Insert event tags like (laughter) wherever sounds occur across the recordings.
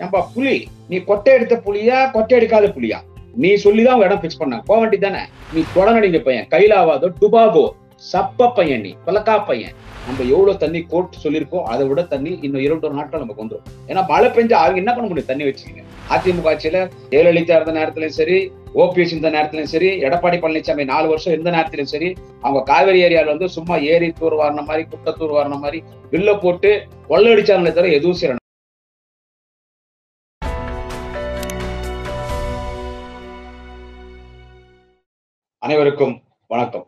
ஏன்பா புலி? நீ கொட்டை எடுத்த புலியா கொட்டை எடுக்காத புலியா? நீ சொல்லிதான் உங்க இடம் பிக்ஸ் பண்ண போக வேண்டி தானே? நீ கொடநடிங்க பையன் கைலாவாதோ டுபாகோ சப்ப பையன் நீ பலக்கா பையன். நம்ம எவ்வளவு தண்ணி கோட் சொல்லியிருக்கோம் அதை விட தண்ணி இன்னும் இரண்டு நாட்கள் நமக்கு வந்துடும் ஏன்னா மழை பெஞ்சு அவங்க என்ன பண்ண முடியும்? தண்ணி வச்சுக்கீங்க. அதிமுக ஆட்சியில ஜெயலலிதா இருந்த நேரத்திலயும் சரி ஓபிஎஸ் இந்த நேரத்திலயும் சரி எடப்பாடி பழனிசாமி நாலு வருஷம் எந்த நேரத்திலும் சரி அவங்க காவேரி ஏரியால வந்து சும்மா ஏரி தூர் வாரின மாதிரி குட்டத்தூர் வாரின மாதிரி வில்ல போட்டு கொள்ளடிச்சாங்களே தவிர எதுவும் செய்யணும் அனைவருக்கும் வணக்கம்.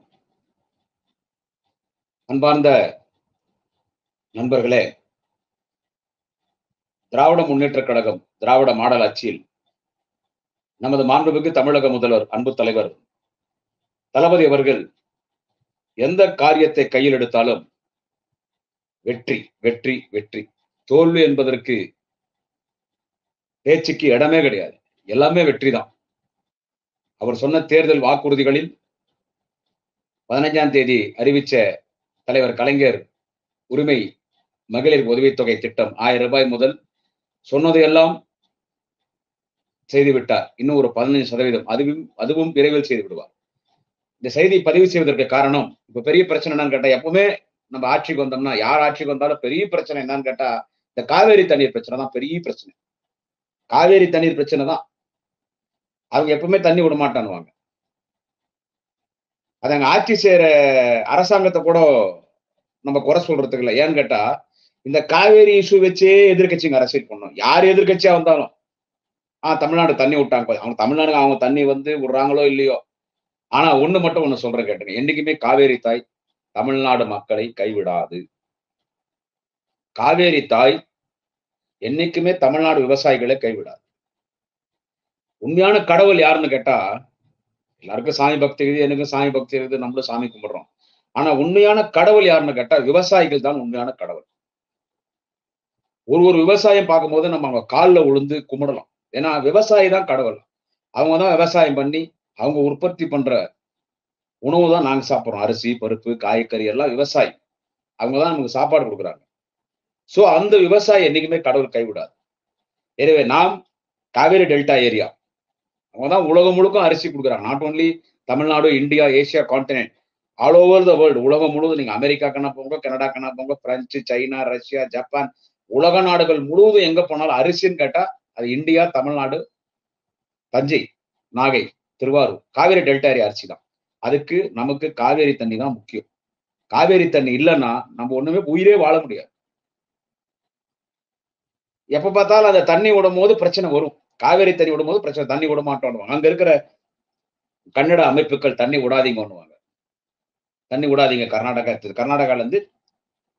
அன்பார்ந்த நண்பர்களே திராவிட முன்னேற்ற கழகம் திராவிட மாடல் ஆட்சியில் நமது மாண்புமிகு தமிழக முதல்வர் அன்பு தலைவர் தளபதி அவர்கள் எந்த காரியத்தை கையில் எடுத்தாலும் வெற்றி வெற்றி வெற்றி. தோல்வி என்பதற்கு பேச்சுக்கு இடமே கிடையாது. எல்லாமே வெற்றி தான் அவர் சொன்ன தேர்தல் வாக்குறுதிகளில் பதினைஞ்சாம் தேதி அறிவிச்ச தலைவர் கலைஞர் உரிமை மகளிர் உதவித்தொகை திட்டம் ஆயிரம் ரூபாய் முதல் சொன்னதையெல்லாம் செய்துவிட்டார். இன்னும் ஒரு பதினைஞ்சு சதவீதம். அதுவும் அதுவும் விரைவில் செய்து விடுவார். இந்த செய்தி பதிவு செய்வதற்கு காரணம் இப்ப பெரிய பிரச்சனை என்னன்னு கேட்டா எப்பவுமே நம்ம ஆட்சிக்கு வந்தோம்னா யார் ஆட்சிக்கு வந்தாலும் பெரிய பிரச்சனை என்னன்னு கேட்டா இந்த காவேரி தண்ணீர் பிரச்சனை தான் பெரிய பிரச்சனை. காவேரி தண்ணீர் பிரச்சனை தான் அவங்க எப்பவுமே தண்ணி விட மாட்டானுவாங்க அது ஆட்சி செய்யற அரசாங்கத்தை கூட நம்ம குறை சொல்றதுக்கு இல்லை. ஏன்னு கேட்டா இந்த காவேரி இஷ்யூ வச்சே எதிர்கட்சிங்க அரசியல் பண்ணும் யார் எதிர்கட்சியா வந்தாலும் ஆஹ் தமிழ்நாடு தண்ணி விட்டாங்க. அவங்க தமிழ்நாடு அவங்க தண்ணி வந்து விடுறாங்களோ இல்லையோ. ஆனா ஒண்ணு மட்டும் ஒண்ணு சொல்றேன் கேட்டுங்க என்னைக்குமே காவேரி தாய் தமிழ்நாடு மக்களை கைவிடாது. காவேரி தாய் என்னைக்குமே தமிழ்நாடு விவசாயிகளை கைவிடாது. உண்மையான கடவுள் யாருன்னு கேட்டா எல்லாருக்கும் சாமி பக்தி இருக்குது எனக்கும் சாமி பக்தி இருக்குது நம்மளும் சாமி கும்பிடுறோம். ஆனா உண்மையான கடவுள் யாருன்னு கேட்டா விவசாயிகள் தான் உண்மையான கடவுள். ஒரு ஒரு விவசாயம் பார்க்கும்போது நம்ம அவங்க காலில் உளுந்து கும்பிடலாம். ஏன்னா விவசாயி தான் கடவுள். அவங்க தான் விவசாயம் பண்ணி அவங்க உற்பத்தி பண்ற உணவு தான் நாங்க சாப்பிட்றோம். அரிசி பருப்பு காய்கறி எல்லாம் விவசாயி. அவங்க தான் நமக்கு சாப்பாடு கொடுக்குறாங்க. சோ அந்த விவசாயி என்னைக்குமே கடவுள் கைவிடாது. எனவே நாம் காவேரி டெல்டா ஏரியா அவங்க தான் உலகம் முழுக்கும் அரிசி கொடுக்குறாங்க. Not only Tamil Nadu India Asia continent all over the world உலகம் முழுவதும் நீங்க அமெரிக்கா கண்ணா போங்க கனடா கண்ணா போங்க பிரெஞ்சு சைனா ரஷ்யா ஜப்பான் உலக நாடுகள் முழுவதும் எங்க போனாலும் அரிசின்னு கேட்டா அது India Tamil Nadu Thanjai Nagai Thiruvarur Kaveri delta area அரிசி தான். அதுக்கு நமக்கு காவேரி தண்ணி தான் முக்கியம். காவேரி தண்ணி இல்லைன்னா நம்ம ஒண்ணுமே உயிரே வாழ முடியாது. எப்ப பார்த்தாலும் அந்த தண்ணி விடும் போது பிரச்சனை வரும். காவேரி தண்ணி விடும்போது பிரச்சனை தண்ணி விட மாட்டோம் அங்க இருக்கிற கன்னட அமைப்புகள் தண்ணி விடாதீங்கன்னுவாங்க. தண்ணி விடாதீங்க கர்நாடகா கர்நாடகால இருந்து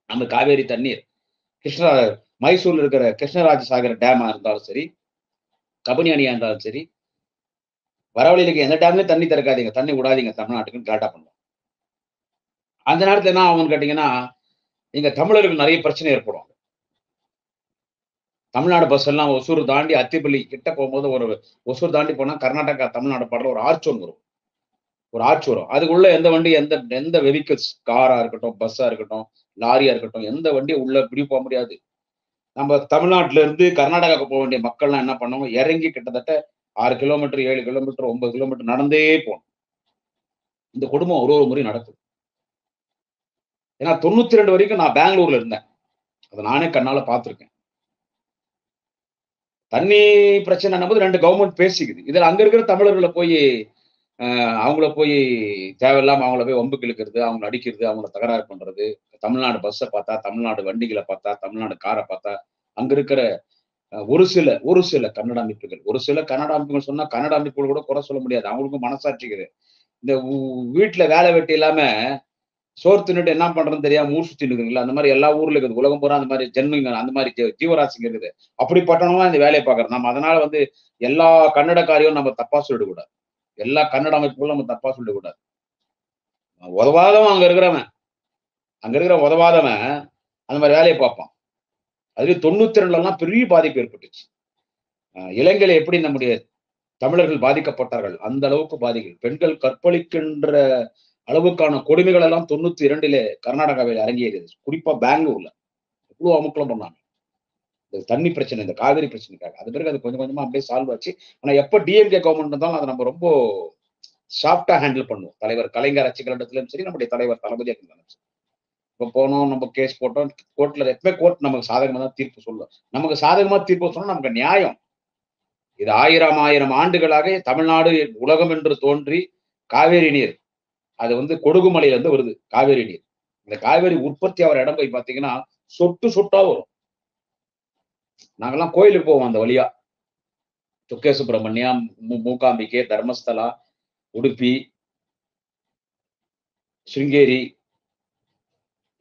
நம்ம காவேரி தண்ணீர். கிருஷ்ணா மைசூர்ல இருக்கிற கிருஷ்ணராஜ சாகர் டேமா இருந்தாலும் சரி கபனி அணியா இருந்தாலும் சரி வரவழியிலுக்கு எந்த டேம்லயும் தண்ணி திறக்காதீங்க தண்ணி விடாதீங்க தமிழ்நாட்டுக்குன்னு கரெக்டா பண்ணுவோம் அந்த நேரத்துல என்ன ஆகும்னு கேட்டீங்கன்னா இங்க தமிழர்கள் நிறைய பிரச்சனை ஏற்படும் தமிழ்நாடு பஸ் எல்லாம் ஒசூர் தாண்டி அத்திப்பள்ளி கிட்ட போகும்போது ஒரு ஒசூர் தாண்டி போனால் கர்நாடகா தமிழ்நாடு பாடல ஒரு ஆர்ச் ஒன்று வரும். ஒரு ஆர்ச் வரும். அதுக்குள்ள எந்த வண்டி எந்த எந்த வெஹிக்கிள்ஸ் காரா இருக்கட்டும் பஸ்ஸா இருக்கட்டும் லாரியா இருக்கட்டும் எந்த வண்டியும் உள்ள இப்படி போக முடியாது. நம்ம தமிழ்நாட்டுல இருந்து கர்நாடகாவுக்கு போக வேண்டிய மக்கள்லாம் என்ன பண்ணுவோம் இறங்கி கிட்டத்தட்ட ஆறு கிலோமீட்டர் ஏழு கிலோமீட்டர் ஒன்பது கிலோமீட்டர் நடந்தே போகணும். இந்த குடும்பம் ஒரு ஒரு முறை நடக்குது. ஏன்னா தொண்ணூத்தி ரெண்டு வரைக்கும் நான் பெங்களூர்ல இருந்தேன். அதை நானே கண்ணால பார்த்துருக்கேன். தண்ணி பிரச்சனை போது ரெண்டு கவர்மெண்ட் பேசிக்குது. இதுல அங்க இருக்கிற தமிழர்களை போய் அவங்கள போய் தேவையில்லாம அவங்கள போய் ஒம்பு கிழக்கிறது அவங்கள அடிக்கிறது அவங்கள தகராறு பண்றது தமிழ்நாடு பஸ்ஸை பார்த்தா தமிழ்நாடு வண்டிகளை பார்த்தா தமிழ்நாடு காரை பார்த்தா அங்க இருக்கிற ஒரு சில ஒரு சில கன்னட அமைப்புகள் ஒரு சில கன்னட அமைப்புகள் சொன்னா கன்னட அமைப்புகள் கூட குறை சொல்ல முடியாது. அவங்களுக்கும் மனசாட்சிக்குது. இந்த வீட்டுல வேலை வெட்டி இல்லாம சோறு தின்னுட்டு என்ன பண்றதுன்னு தெரியாம ஊர் சுத்தி இருக்குங்களா அந்த மாதிரி எல்லா ஊர்ல இருக்குது. உலகம் பூரா அந்த மாதிரி ஜென்மங்க அந்த மாதிரி ஜீவராசிங்க இருக்குது. அப்படிப்பட்டவங்க இந்த வேலையை பாக்குறோம் நம்ம அதனால வந்து எல்லா கன்னடக்காரியும் நம்ம தப்பா சொல்லிடக்கூடாது. எல்லா கன்னட அமைப்புகளும் நம்ம தப்பா சொல்லக்கூடாது உதவாதவன் அங்க இருக்கிறவன். அங்க இருக்கிற உதவாதவன் அந்த மாதிரி வேலையை பார்ப்பான். அதுலயும் தொண்ணூத்தி ரெண்டுலாம் பெரிய பாதிப்பு ஏற்பட்டுச்சு. இலங்கையில எப்படி நம்முடைய தமிழர்கள் பாதிக்கப்பட்டார்கள்? அந்த அளவுக்கு பாதிகள். பெண்கள் கற்பழிக்கின்ற அளவுக்கான கொடுமைகள் எல்லாம் தொண்ணூத்தி இரண்டிலே கர்நாடகாவில் அரங்கேறியது குறிப்பா பெங்களூர்ல. எவ்வளவு அமுக்கலம் பண்ணாங்க. இந்த தண்ணி பிரச்சனை இந்த காவிரி பிரச்சனைக்காக. அது பிறகு அது கொஞ்சம் கொஞ்சமா அப்படியே சால்வ் ஆச்சு. ஆனா எப்ப டிஎம்கே கவர்மெண்ட் இருந்தாலும் அதை நம்ம ரொம்ப சாஃப்டா ஹேண்டில் பண்ணுவோம். தலைவர் கலைஞர் அச்சுகளிடத்திலும் சரி நம்முடைய தலைவர் தளபதி இருந்தாலும் சரி. இப்போ போனோம் நம்ம கேஸ் போட்டோம். கோர்ட்ல எப்பவுமே கோர்ட் நமக்கு சாதகமாக தான் தீர்ப்பு சொல்லும். நமக்கு சாதகமா தீர்ப்பு சொன்னா நமக்கு நியாயம். இது ஆயிரம் ஆயிரம் ஆண்டுகளாக தமிழ்நாடு உலகம் என்று தோன்றி காவேரி நீர் அது வந்து கொடுகுமலையில இருந்து வருது. காவேரி நீர். இந்த காவேரி உற்பத்தி ஆகிற இடம் போய் பாத்தீங்கன்னா சொட்டு சொட்டா வரும். நாங்கெல்லாம் கோயிலுக்கு போவோம் அந்த வழியா. துக்கே சுப்பிரமணியா மூகாம்பிகை தர்மஸ்தலா உடுப்பி சிருங்கேரி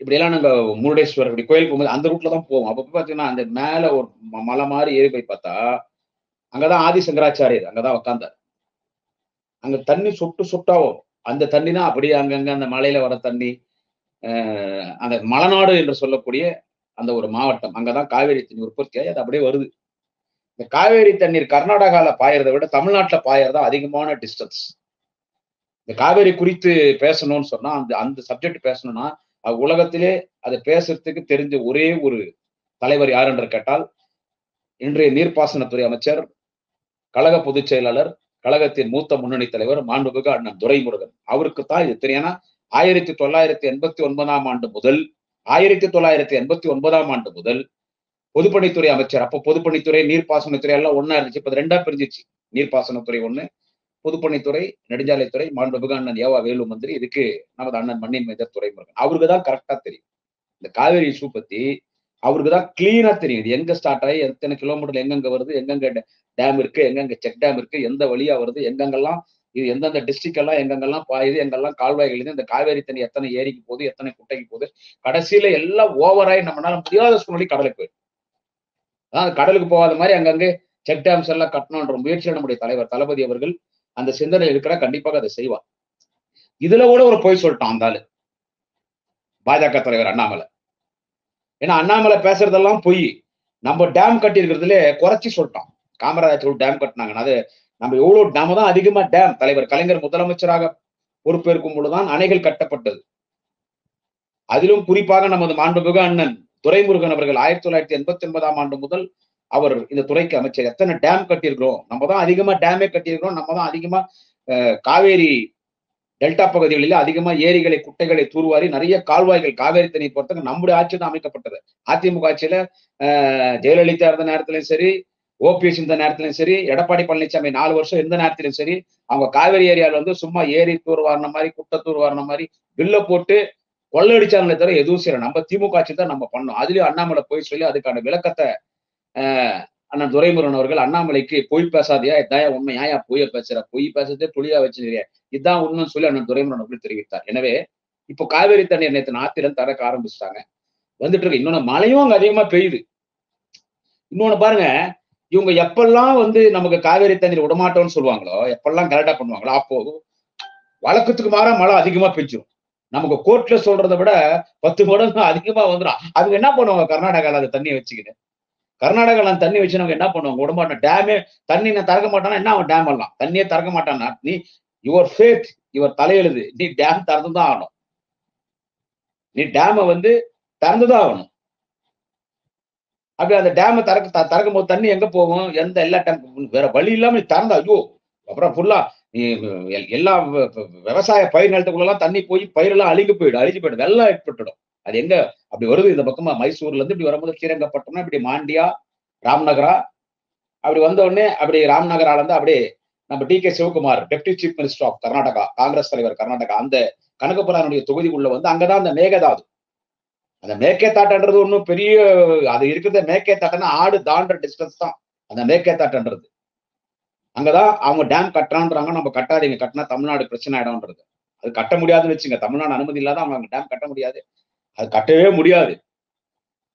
இப்படியெல்லாம் நாங்க முருடேஸ்வரர் இப்படி கோயில் போகும்போது அந்த ரூட்ல தான் போவோம். அப்ப பார்த்தீங்கன்னா பாத்தீங்கன்னா அந்த மேல ஒரு மலை மாதிரி ஏறி போய் பார்த்தா அங்கதான் ஆதி சங்கராச்சாரியர் அங்கதான் உட்கார்ந்தார் அங்க தண்ணி சொட்டு சொட்டாவும் வரும். அந்த தண்ணி தான் அப்படியே அங்கங்க அந்த மலையில வர தண்ணி அந்த மலைநாடு என்று சொல்லக்கூடிய அந்த ஒரு மாவட்டம். அங்கதான் காவேரி தண்ணி உற்பத்தி அது அப்படியே வருது. இந்த காவேரி தண்ணீர் கர்நாடகால பாயறதை விட தமிழ்நாட்டுல பாயறதா அதிகமான டிஸ்டன்ஸ் இந்த காவேரி குறித்து பேசணும்னு சொன்னா அந்த அந்த சப்ஜெக்ட் பேசணும்னா அது உலகத்திலே அதை பேசுறதுக்கு தெரிஞ்ச ஒரே ஒரு தலைவர் யார் என்று கேட்டால் இன்றைய நீர்ப்பாசனத்துறை அமைச்சர் கழக பொதுச் செயலாளர் கழகத்தின் மூத்த முன்னணி தலைவர் மாண்புமிகு அண்ணன் துரைமுருகன். அவருக்கு தான் இது தெரியும். ஆயிரத்தி தொள்ளாயிரத்தி எண்பத்தி ஒன்பதாம் ஆண்டு முதல் ஆயிரத்தி தொள்ளாயிரத்தி எண்பத்தி ஒன்பதாம் ஆண்டு முதல் பொதுப்பணித்துறை அமைச்சர். அப்போ பொதுப்பணித்துறை நீர்ப்பாசனத்துறை எல்லாம் ஒண்ணா இருந்துச்சு. இப்ப ரெண்டா பிரிஞ்சிச்சு. நீர்ப்பாசனத்துறை ஒண்ணு பொதுப்பணித்துறை நெடுஞ்சாலைத்துறை மாண்புமிகு அண்ணன் ஏவா வேலு மந்திரி இதுக்கு நமது அண்ணன் மண்ணின் மீதர் துறைமுருகன் அவருக்கு தான் கரெக்டா தெரியும். இந்த காவேரி இஷ்யூ பத்தி அவருக்கு தான் கிளீனா தெரியும். இது எங்க ஸ்டார்ட் ஆகி எத்தனை கிலோமீட்டர் எங்கெங்க வருது எங்கெங்க டேம் இருக்கு எங்கெங்க செக் டேம் இருக்கு எந்த வழியா வருது எங்கெங்கெல்லாம் இது எந்தெந்த டிஸ்ட்ரிக்ட் எல்லாம் எங்கெங்கெல்லாம் பாயுது எங்கெல்லாம் கால்வாய்கள் இது இந்த காவேரி தண்ணி எத்தனை ஏரிக்கு போகுது எத்தனை குட்டைக்கு போகுது கடைசியில எல்லாம் ஓவராயி நம்மளால முடியாத சூழ்நிலை கடலுக்கு போயிடும். அதான் கடலுக்கு போகாத மாதிரி அங்கங்கே செக் டேம்ஸ் எல்லாம் கட்டணுன்ற முயற்சியில் நம்முடைய தலைவர் தளபதி அவர்கள் அந்த சிந்தனை இருக்கிற கண்டிப்பாக அதை செய்வார். இதுல கூட ஒரு பொய் சொல்லிட்டான் அந்த பாஜக தலைவர் அண்ணாமலை. ஏன்னா அண்ணாமலை பேசுறதெல்லாம் பொய். நம்ம டேம் கட்டி இருக்கிறதுல குறைச்சி சொல்லிட்டோம் காமராஜர் ஒரு டேம் கட்டினாங்க அது நம்ம எவ்வளவு நாம தான் அதிகமா டேம் தலைவர் கலைஞர் முதலமைச்சராக பொறுப்பேற்கும் பொழுதுதான் அணைகள் கட்டப்பட்டது. அதிலும் குறிப்பாக நமது மாண்புமிகு அண்ணன் துரைமுருகன் அவர்கள் ஆயிரத்தி தொள்ளாயிரத்தி எண்பத்தி ஒன்பதாம் ஆண்டு முதல் அவர் இந்த துறைக்கு அமைச்சர். எத்தனை டேம் கட்டியிருக்கிறோம்? நம்ம தான் அதிகமா டேமே கட்டியிருக்கிறோம். நம்ம தான் அதிகமா அஹ், காவேரி டெல்டா பகுதிகளில் அதிகமா ஏரிகளை குட்டைகளை தூர்வாரி நிறைய கால்வாய்கள் காவேரி தண்ணீர் பொறுத்தவங்க நம்முடைய ஆட்சி தான் அமைக்கப்பட்டது. அதிமுக ஆட்சியில அஹ், ஜெயலலிதா இருந்த நேரத்திலையும் சரி ஓபிஎஸ் இந்த நேரத்திலையும் சரி எடப்பாடி பழனிசாமி நாலு வருஷம் எந்த நேரத்திலையும் சரி அவங்க காவேரி ஏரியால வந்து சும்மா ஏரி தூர்வாரின மாதிரி குட்டை தூர்வாரின மாதிரி பில்ல போட்டு கொள்ளடிச்சாங்களே தவிர எதுவும் செய்யல. நம்ம திமுக ஆட்சி தான் நம்ம பண்ணோம். அதுலயும் அண்ணாமலை போய் சொல்லி அதுக்கான விளக்கத்தை ஆஹ் அண்ணன் துரைமுருகன் அவர்கள் அண்ணாமலைக்கு பொய் பேசாதியா இதாயா உண்மை ஏன் பொய்ய பேசுற? பொய் பேசுறதே புளியா வச்சிருக்கிய இதான் உண்மைன்னு சொல்லி அண்ணன் துரைமுருகன் அவர்கள் தெரிவித்தார். எனவே இப்போ காவேரி தண்ணீர் நேற்று நாத்திரம் தரக்க ஆரம்பிச்சிட்டாங்க. வந்துட்டு இருக்கு. இன்னொன்னு மழையும் அங்க அதிகமா பெய்யுது. இன்னொன்னு பாருங்க இவங்க எப்பெல்லாம் வந்து நமக்கு காவேரி தண்ணீர் விடமாட்டோம்னு சொல்லுவாங்களோ எப்பெல்லாம் கரெக்டா பண்ணுவாங்களோ அப்போ வழக்கத்துக்கு மாறா மழை அதிகமா பெஞ்சிடும் நமக்கு கோர்ட்ல சொல்றதை விட பத்து மடங்கு அதிகமா வந்துடும் அவங்க என்ன பண்ணுவாங்க கர்நாடகால அந்த தண்ணியை வச்சுக்கிட்டு? கர்நாடகால அந்த தண்ணி வச்சு நம்ம என்ன பண்ணுவாங்க? உடம்பாட்டம் டேமே தண்ணி நான் திறக்க மாட்டானா என்ன அவன் டேம் எல்லாம்? தண்ணியே திறக்க மாட்டானா. நீ யுவர் ஃபேத் இவர் தலையெழுது. நீ டேம் திறந்து தான் ஆகணும். நீ டேமை வந்து திறந்து தான் ஆகணும். அப்படி அந்த டேமை திறக்க த- திறக்கும் போது தண்ணி எங்க போகும்? எந்த எல்லா டேம் வேற வழி இல்லாம நீ திறந்தா ஐயோ அப்புறம் ஃபுல்லா நீ எல்- எல்லா விவசாய பயிர் நிலத்துக்குள்ள எல்லாம் தண்ணி போய் பயிரெல்லாம் அழிஞ்சு போயிடும். அழிஞ்சு போயிடும். வெள்ளம் ஏற்பட்டுடும். அது எங்க? அப்படி வருது இந்த பக்கமா மைசூர்ல இருந்து இப்படி வரும்போது ஸ்ரீரங்கப்பட்டணம் இப்படி மாண்டியா ராம்நகரா? அப்படி வந்த உடனே அப்படி ராம்நகரால இருந்து அப்படியே நம்ம D K Sivakumar deputy chief minister of Karnataka Congress தலைவர் கர்நாடகா அந்த கனகபுரானுடைய தொகுதிக்குள்ள வந்து அங்கதான் அந்த மேகதாது அந்த மேக்கே தாட்டன்றது ஒன்றும் பெரிய அது இருக்கிறத மேக்கே தாட்டன்னா ஆடு தாண்டுற டிஸ்டன்ஸ் தான். அந்த மேக்கே தாட்டன்றது. அங்கதான் அவங்க டேம் கட்டுறான்றாங்க நம்ம கட்டாதீங்க. கட்டினா தமிழ்நாடு பிரச்சனை ஆயிடும்ன்றது. அது கட்ட முடியாதுன்னு வச்சுங்க தமிழ்நாடு அனுமதி இல்லாத அவங்க அங்க டேம் கட்ட முடியாது. அது கட்டவே முடியாது.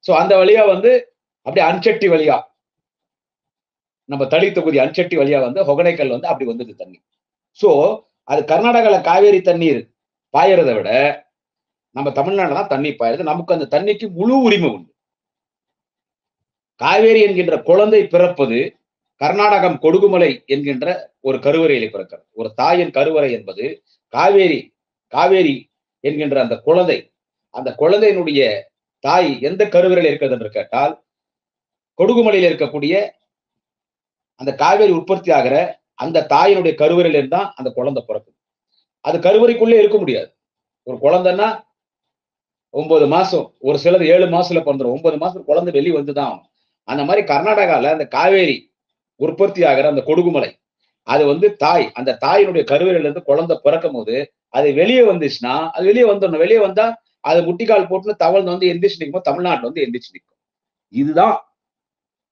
சோ அந்த வழியா வந்து அப்படியே அன்செட்டி வழியா நம்ம தளி தொகுதி அன்செட்டி வழியா வந்து ஒகனைக்கல் வந்து அப்படி வந்தது தண்ணி. சோ அது கர்நாடகால காவேரி தண்ணீர் பாயறதை விட நம்ம தமிழ்நாடுல தான் தண்ணி பாயிருது நமக்கு அந்த தண்ணிக்கு முழு உரிமை உண்டு. காவேரி என்கின்ற குழந்தை பிறப்பது கர்நாடகம் கொடுகுமலை என்கின்ற ஒரு கருவறையில் பிறக்கிறது. ஒரு தாயின் கருவறை என்பது காவேரி காவேரி என்கின்ற அந்த குழந்தை அந்த குழந்தையினுடைய தாய் எந்த கருவறையில் இருக்கிறது என்று கேட்டால் கொடுகுமலையில இருக்கக்கூடிய அந்த காவேரி உற்பத்தி ஆகிற அந்த தாயினுடைய கருவறையில இருந்தா அந்த குழந்தை பிறக்கும். அது கருவறைக்குள்ளே இருக்க முடியாது. ஒரு குழந்தைன்னா ஒன்பது மாசம் ஒரு சிலது ஏழு மாசத்துல பிறந்துடும் ஒன்பது மாசம் குழந்தை வெளியே வந்துதான் ஆகணும். அந்த மாதிரி கர்நாடகால அந்த காவேரி உற்பத்தி ஆகிற அந்த கொடுகுமலை அது வந்து தாய் அந்த தாயினுடைய கருவறையில இருந்து குழந்தை பிறக்கும் போது அது வெளியே வந்துச்சுன்னா அது வெளியே வந்துடணும். வெளியே வந்தா அது முட்டிக்கால் போட்டுன்னு தவழ்ந்து வந்து எந்திரிச்சு நிற்கும் தமிழ்நாட்டில் வந்து எந்திரிச்சு நிற்கும். இதுதான்.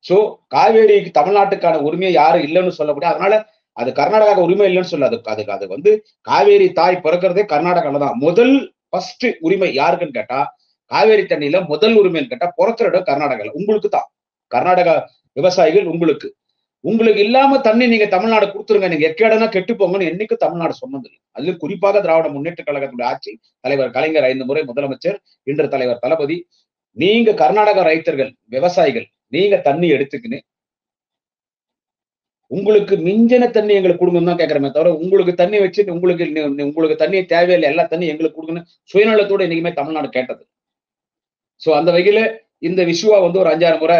சோ காவேரிக்கு தமிழ்நாட்டுக்கான உரிமை யாரும் இல்லைன்னு சொல்லக்கூடிய அதனால அது கர்நாடகாவுக்கு உரிமை இல்லைன்னு சொல்ல அதுக்கு அதுக்கு அது வந்து காவேரி தாய் பிறக்கிறதே கர்நாடகால தான். முதல் ஃபர்ஸ்ட் உரிமை யாருக்குன்னு கேட்டா காவேரி தண்ணியில முதல் உரிமைன்னு கேட்டா பிறக்கிற இடம் கர்நாடகால. உங்களுக்கு தான். கர்நாடகா விவசாயிகள் உங்களுக்கு. உங்களுக்கு இல்லாம தண்ணி நீங்க தமிழ்நாடு கொடுத்துருங்க. நீங்க எக்கேடனா கெட்டு போங்கன்னு என்னைக்கு தமிழ்நாடு சொன்னது இல்லை அதுல குறிப்பாக திராவிட முன்னேற்ற கழகத்துடைய ஆட்சி தலைவர் கலைஞர் ஐந்து முறை முதலமைச்சர் இன்று தலைவர் தளபதி நீங்க கர்நாடக ரைத்தர்கள் விவசாயிகள் நீங்க தண்ணி எடுத்துக்கின்னு உங்களுக்கு மிஞ்சின தண்ணி எங்களுக்கு கொடுங்கன்னு தான் கேட்கறமே தவிர உங்களுக்கு தண்ணி வச்சு உங்களுக்கு உங்களுக்கு தண்ணி தேவையில்லை எல்லா தண்ணி எங்களுக்கு கொடுங்கன்னு சுயநலத்தோட என்னைக்குமே தமிழ்நாடு கேட்டது சோ அந்த வகையில இந்த விஷுவா வந்து ஒரு அஞ்சாறு முறை